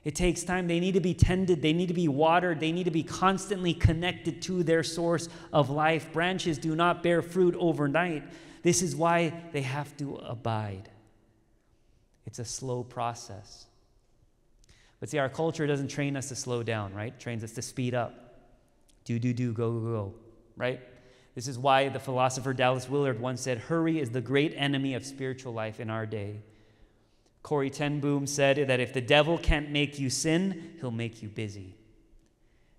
Speaker 6: It takes time. They need to be tended, they need to be watered, they need to be constantly connected to their source of life. Branches do not bear fruit overnight. This is why they have to abide. It's a slow process. But see, our culture doesn't train us to slow down, right? It trains us to speed up. Do, do, do, go, go, go, right? This is why the philosopher Dallas Willard once said, Hurry is the great enemy of spiritual life in our day. Corrie ten Boom said that if the devil can't make you sin, he'll make you busy.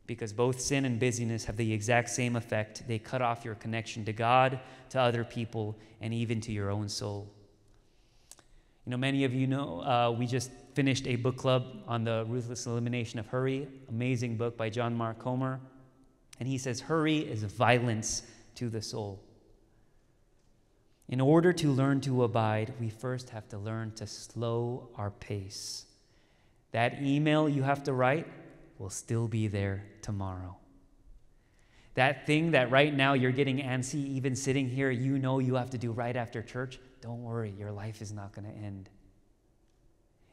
Speaker 6: Because both sin and busyness have the exact same effect. They cut off your connection to God, to other people, and even to your own soul. You know, many of you know uh, we just finished a book club on the ruthless elimination of hurry, amazing book by John Mark Comer. And he says, Hurry is violence to the soul. In order to learn to abide, we first have to learn to slow our pace. That email you have to write will still be there tomorrow. That thing that right now you're getting antsy, even sitting here, you know you have to do right after church, don't worry, your life is not going to end.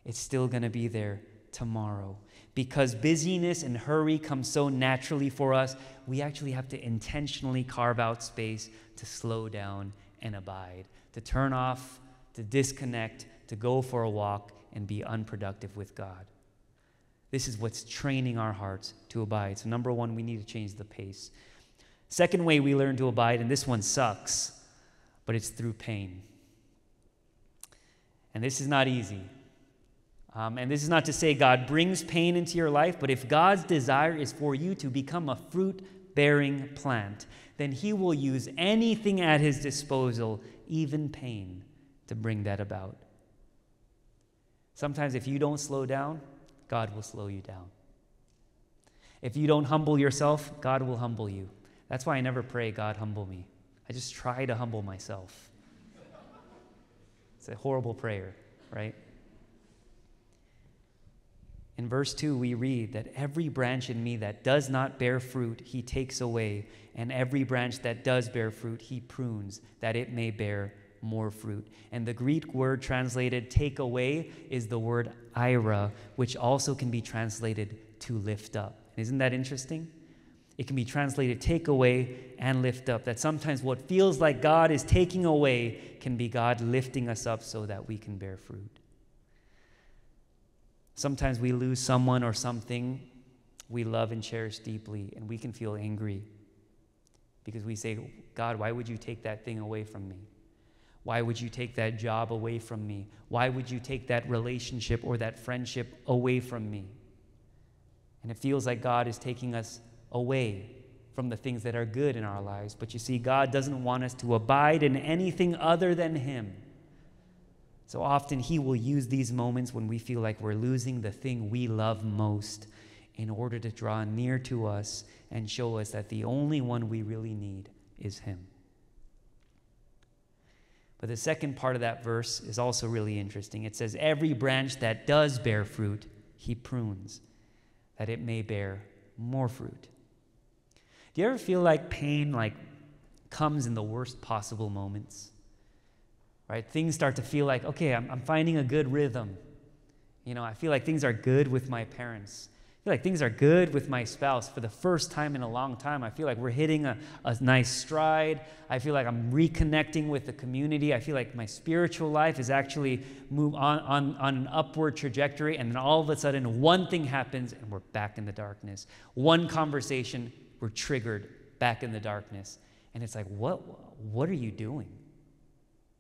Speaker 6: It's still going to be there tomorrow. Because busyness and hurry come so naturally for us, we actually have to intentionally carve out space to slow down and abide, to turn off, to disconnect, to go for a walk, and be unproductive with God. This is what's training our hearts to abide. So, number one, we need to change the pace. Second way we learn to abide, and this one sucks, but it's through pain. And this is not easy. Um, and this is not to say God brings pain into your life, but if God's desire is for you to become a fruit bearing plant, then He will use anything at His disposal, even pain, to bring that about. Sometimes, if you don't slow down, God will slow you down. If you don't humble yourself, God will humble you. That's why I never pray, God, humble me. I just try to humble myself. It's a horrible prayer, right? In verse 2, we read that every branch in me that does not bear fruit, he takes away, and every branch that does bear fruit, he prunes, that it may bear more fruit. And the Greek word translated take away is the word airo, which also can be translated to lift up. Isn't that interesting? It can be translated take away and lift up. That sometimes what feels like God is taking away can be God lifting us up so that we can bear fruit. Sometimes we lose someone or something we love and cherish deeply, and we can feel angry because we say, God, why would you take that thing away from me? Why would you take that job away from me? Why would you take that relationship or that friendship away from me? And it feels like God is taking us away from the things that are good in our lives. But you see, God doesn't want us to abide in anything other than Him. So often, He will use these moments when we feel like we're losing the thing we love most in order to draw near to us and show us that the only one we really need is Him. But the second part of that verse is also really interesting. It says, Every branch that does bear fruit, He prunes, that it may bear more fruit. Do you ever feel like pain like comes in the worst possible moments? Right? Things start to feel like, okay, I'm, I'm finding a good rhythm. You know, I feel like things are good with my parents. I feel like things are good with my spouse for the first time in a long time. I feel like we're hitting a, a nice stride. I feel like I'm reconnecting with the community. I feel like my spiritual life is actually move on, on, on an upward trajectory. And then all of a sudden, one thing happens and we're back in the darkness. One conversation, we're triggered back in the darkness. And it's like, what, what are you doing?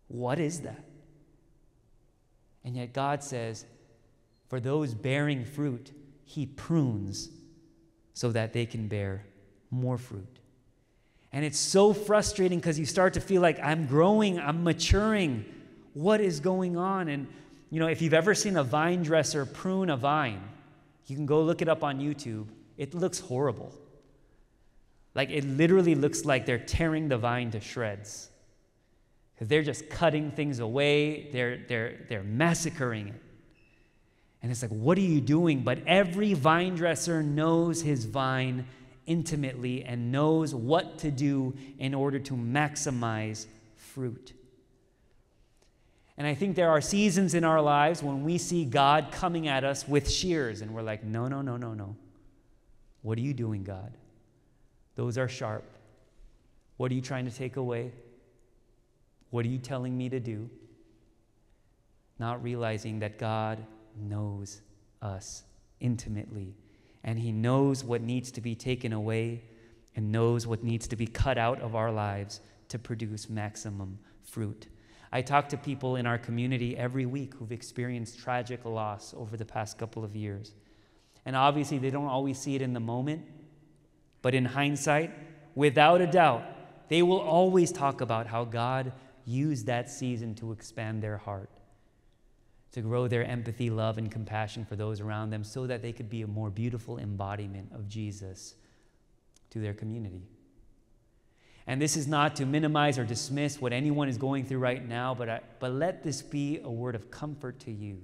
Speaker 6: What is that? And yet God says, for those bearing fruit, he prunes so that they can bear more fruit. And it's so frustrating because you start to feel like I'm growing, I'm maturing. What is going on? And, you know, if you've ever seen a vine dresser prune a vine, you can go look it up on YouTube. It looks horrible. Like, it literally looks like they're tearing the vine to shreds. They're just cutting things away, they're, they're, they're massacring it. And it's like, what are you doing? But every vine dresser knows his vine intimately and knows what to do in order to maximize fruit. And I think there are seasons in our lives when we see God coming at us with shears, and we're like, no, no, no, no, no. What are you doing, God? Those are sharp. What are you trying to take away? What are you telling me to do? Not realizing that God knows us intimately, and He knows what needs to be taken away and knows what needs to be cut out of our lives to produce maximum fruit. I talk to people in our community every week who've experienced tragic loss over the past couple of years. And obviously, they don't always see it in the moment, but in hindsight, without a doubt, they will always talk about how God used that season to expand their heart to grow their empathy, love, and compassion for those around them so that they could be a more beautiful embodiment of Jesus to their community. And this is not to minimize or dismiss what anyone is going through right now, but, I, but let this be a word of comfort to you.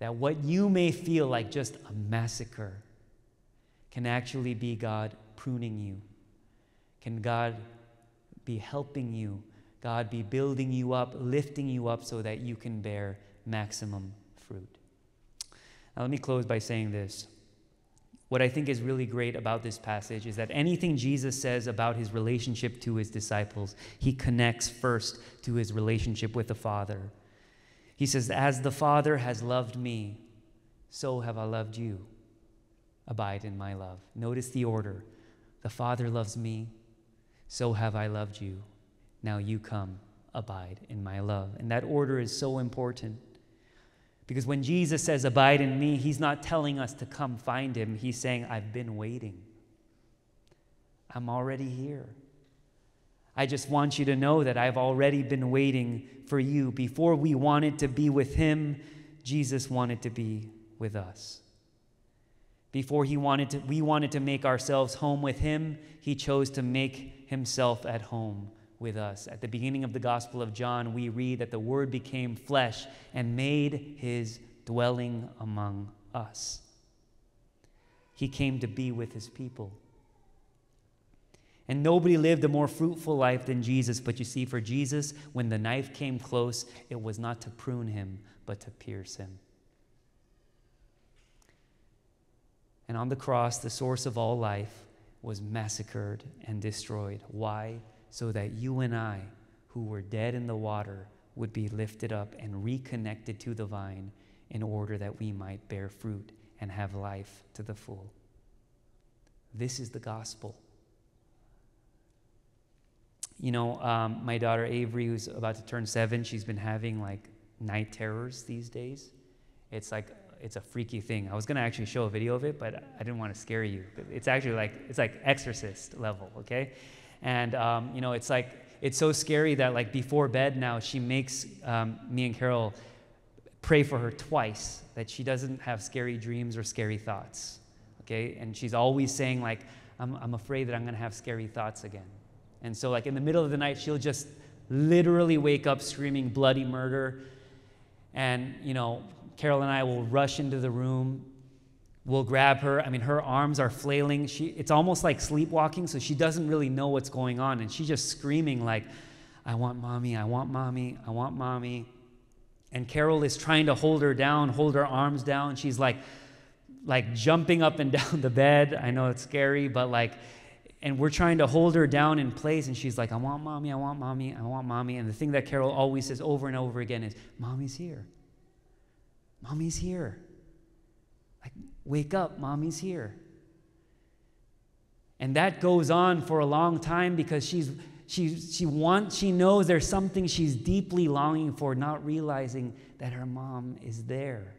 Speaker 6: That what you may feel like just a massacre can actually be God pruning you. Can God be helping you? God be building you up, lifting you up so that you can bear maximum fruit. Now, let me close by saying this. What I think is really great about this passage is that anything Jesus says about his relationship to his disciples, he connects first to his relationship with the Father. He says, As the Father has loved me, so have I loved you. Abide in my love. Notice the order. The Father loves me, so have I loved you. Now you come, abide in my love. And that order is so important. Because when Jesus says, Abide in me, he's not telling us to come find him. He's saying, I've been waiting. I'm already here. I just want you to know that I've already been waiting for you. Before we wanted to be with him, Jesus wanted to be with us. Before he wanted to, we wanted to make ourselves home with him, he chose to make himself at home with us. At the beginning of the Gospel of John, we read that the Word became flesh and made his dwelling among us. He came to be with his people. And nobody lived a more fruitful life than Jesus. But you see, for Jesus, when the knife came close, it was not to prune him, but to pierce him. And on the cross, the source of all life was massacred and destroyed. Why? So that you and I, who were dead in the water, would be lifted up and reconnected to the vine in order that we might bear fruit and have life to the full. This is the gospel. You know, um, my daughter Avery, who's about to turn seven, she's been having like night terrors these days. It's like it's a freaky thing. I was gonna actually show a video of it, but I didn't want to scare you. It's actually like it's like exorcist level, okay? And, um, you know, it's like, it's so scary that, like, before bed now, she makes um, me and Carol pray for her twice that she doesn't have scary dreams or scary thoughts. Okay? And she's always saying, like, I'm, I'm afraid that I'm going to have scary thoughts again. And so, like, in the middle of the night, she'll just literally wake up screaming bloody murder. And, you know, Carol and I will rush into the room We'll grab her. I mean, her arms are flailing. She, it's almost like sleepwalking, so she doesn't really know what's going on. And she's just screaming, like, I want mommy, I want mommy, I want mommy. And Carol is trying to hold her down, hold her arms down. She's like like jumping up and down the bed. I know it's scary, but like, and we're trying to hold her down in place, and she's like, I want mommy, I want mommy, I want mommy. And the thing that Carol always says over and over again is, Mommy's here. Mommy's here. Wake up, mommy's here. And that goes on for a long time because she's she, she wants she knows there's something she's deeply longing for, not realizing that her mom is there.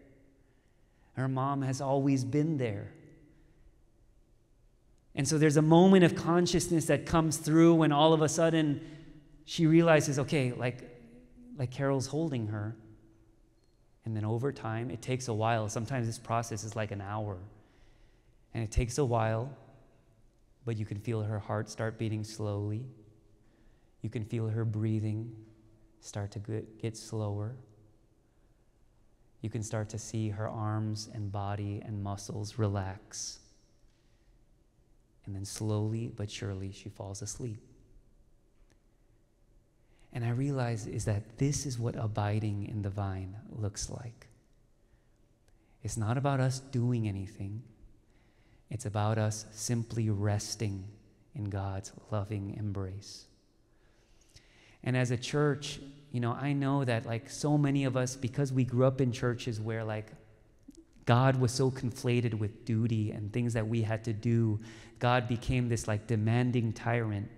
Speaker 6: Her mom has always been there. And so there's a moment of consciousness that comes through when all of a sudden she realizes, okay, like, like Carol's holding her. And then over time, it takes a while. Sometimes this process is like an hour. And it takes a while, but you can feel her heart start beating slowly. You can feel her breathing start to get, slower. You can start to see her arms and body and muscles relax. And then slowly but surely she falls asleep. And I realize is that this is what abiding in the vine looks like. It's not about us doing anything. It's about us simply resting in God's loving embrace. And as a church, you know, I know that like so many of us, because we grew up in churches where like God was so conflated with duty and things that we had to do, God became this like demanding tyrant.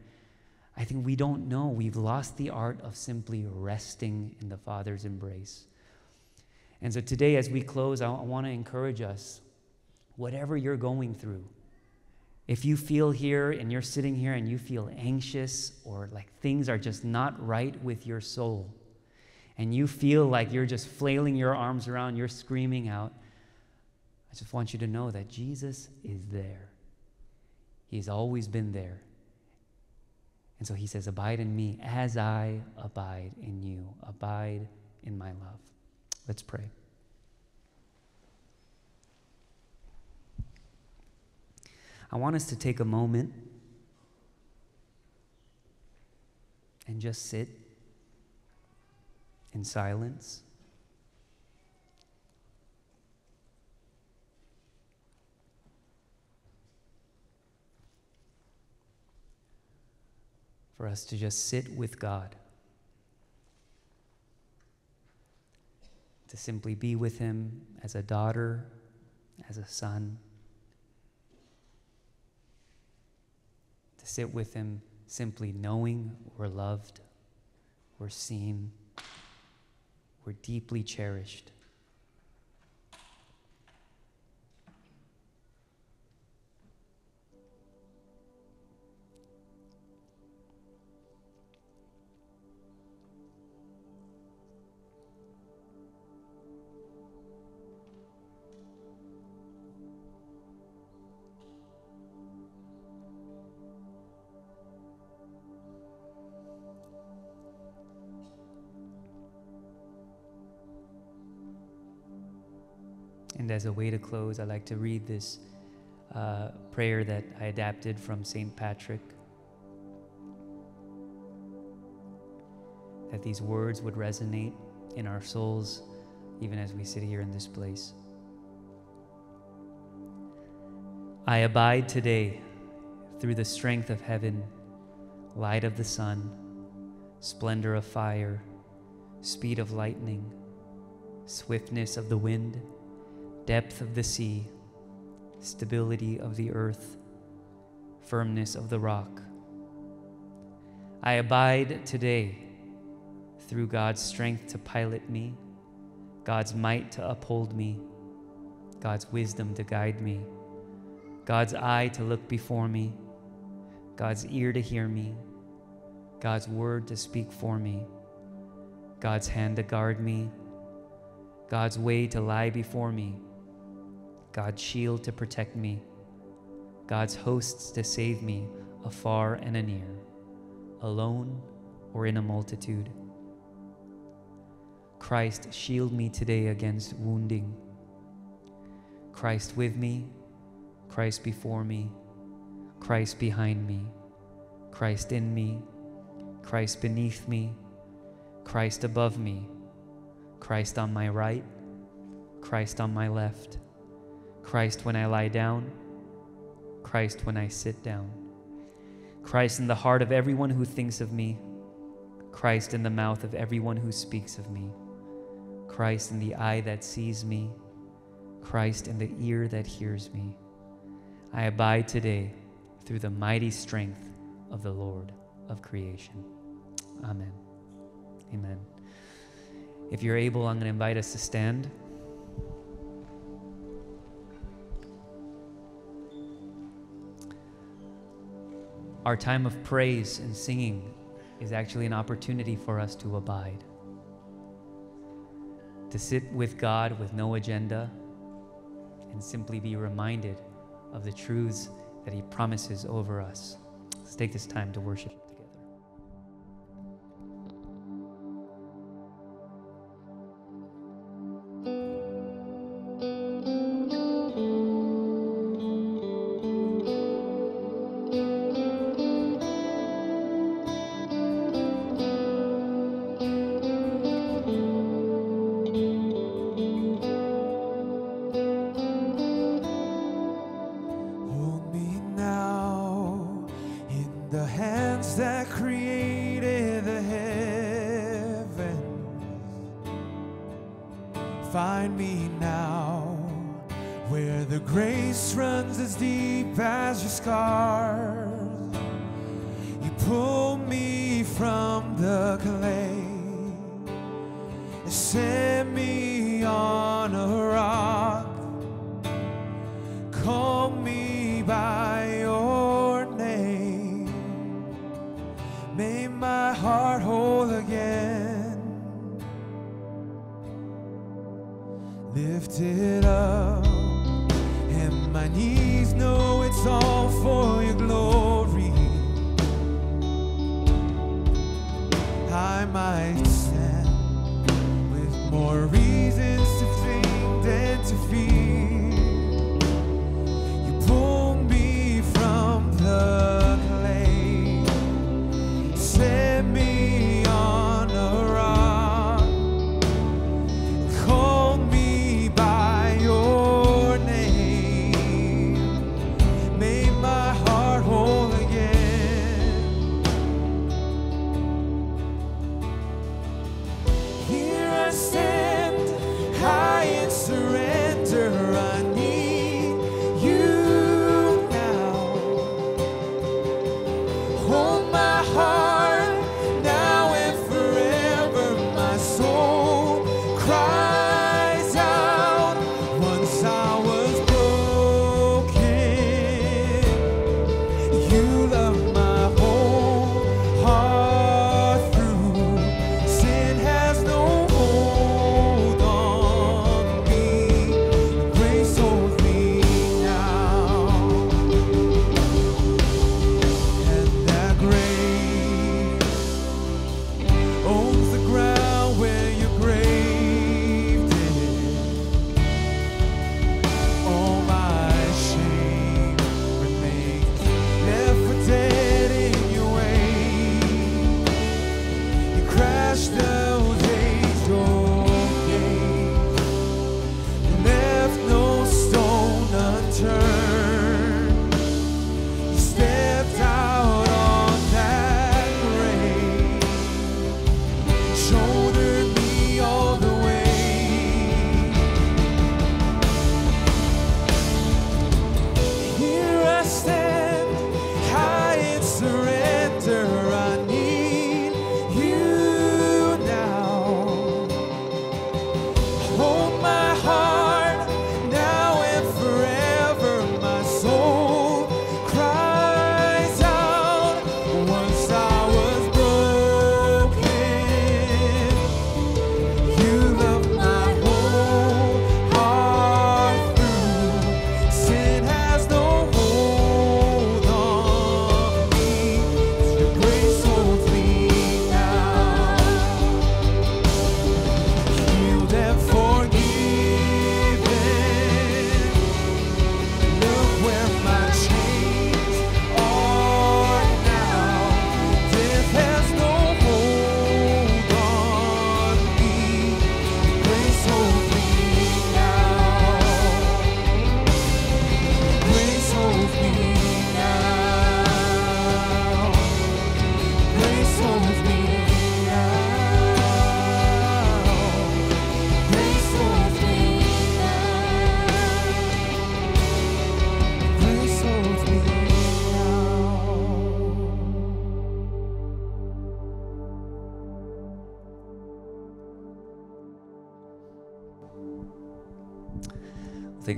Speaker 6: I think we don't know. We've lost the art of simply resting in the Father's embrace. And so today, as we close, I want to encourage us whatever you're going through, if you feel here and you're sitting here and you feel anxious or like things are just not right with your soul, and you feel like you're just flailing your arms around, you're screaming out, I just want you to know that Jesus is there. He's always been there. And so he says, Abide in me as I abide in you. Abide in my love. Let's pray. I want us to take a moment and just sit in silence. For us to just sit with God, to simply be with Him as a daughter, as a son. To sit with Him simply knowing we're loved, we're seen, we're deeply cherished. As a way to close, I like to read this uh, prayer that I adapted from St. Patrick. That these words would resonate in our souls even as we sit here in this place. I abide today through the strength of heaven, light of the sun, splendor of fire, speed of lightning, swiftness of the wind depth of the sea, stability of the earth, firmness of the rock. I abide today through God's strength to pilot me, God's might to uphold me, God's wisdom to guide me, God's eye to look before me, God's ear to hear me, God's word to speak for me, God's hand to guard me, God's way to lie before me God's shield to protect me, God's hosts to save me afar and anear, alone or in a multitude. Christ, shield me today against wounding. Christ with me, Christ before me, Christ behind me, Christ in me, Christ beneath me, Christ above me, Christ on my right, Christ on my left
Speaker 7: Christ when I lie down, Christ when I sit down, Christ in the heart of everyone who thinks of me, Christ in the mouth of everyone who speaks of me, Christ in the eye that sees me, Christ in the ear that hears me. I abide today through the mighty strength of the Lord of creation. Amen. Amen. If you're able, I'm going to invite us to stand. Our time of praise and singing is actually an opportunity for us to abide, to sit with God with no agenda, and simply be reminded of the truths that He promises over us. Let's take this time to worship. The grace runs as deep as your scars. You pull me from the clay and set me on a rock. Call me by your name. May my heart whole again. Lift it up. My knees, know it's all for your glory. I might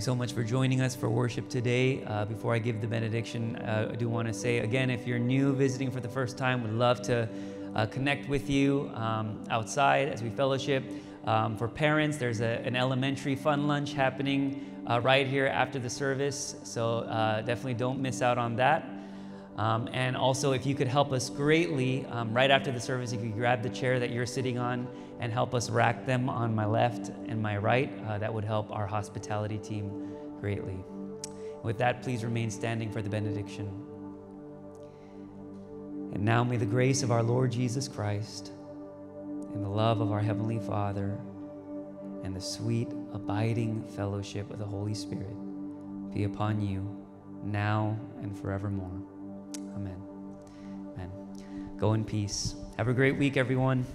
Speaker 6: thanks so much for joining us for worship today. Uh, before I give the benediction, uh, I do want to say again if you're new visiting for the first time, would love to uh, connect with you um, outside as we fellowship. Um, for parents, there's a, an elementary fun lunch happening uh, right here after the service, so uh, definitely don't miss out on that. Um, and also, if you could help us greatly, um, right after the service, you could grab the chair that you're sitting on and help us rack them on my left and my right. Uh, that would help our hospitality team greatly. With that, please remain standing for the benediction. And now may the grace of our Lord Jesus Christ and the love of our Heavenly Father and the sweet, abiding fellowship of the Holy Spirit be upon you now and forevermore. Amen. Amen. Go in peace. Have a great week, everyone.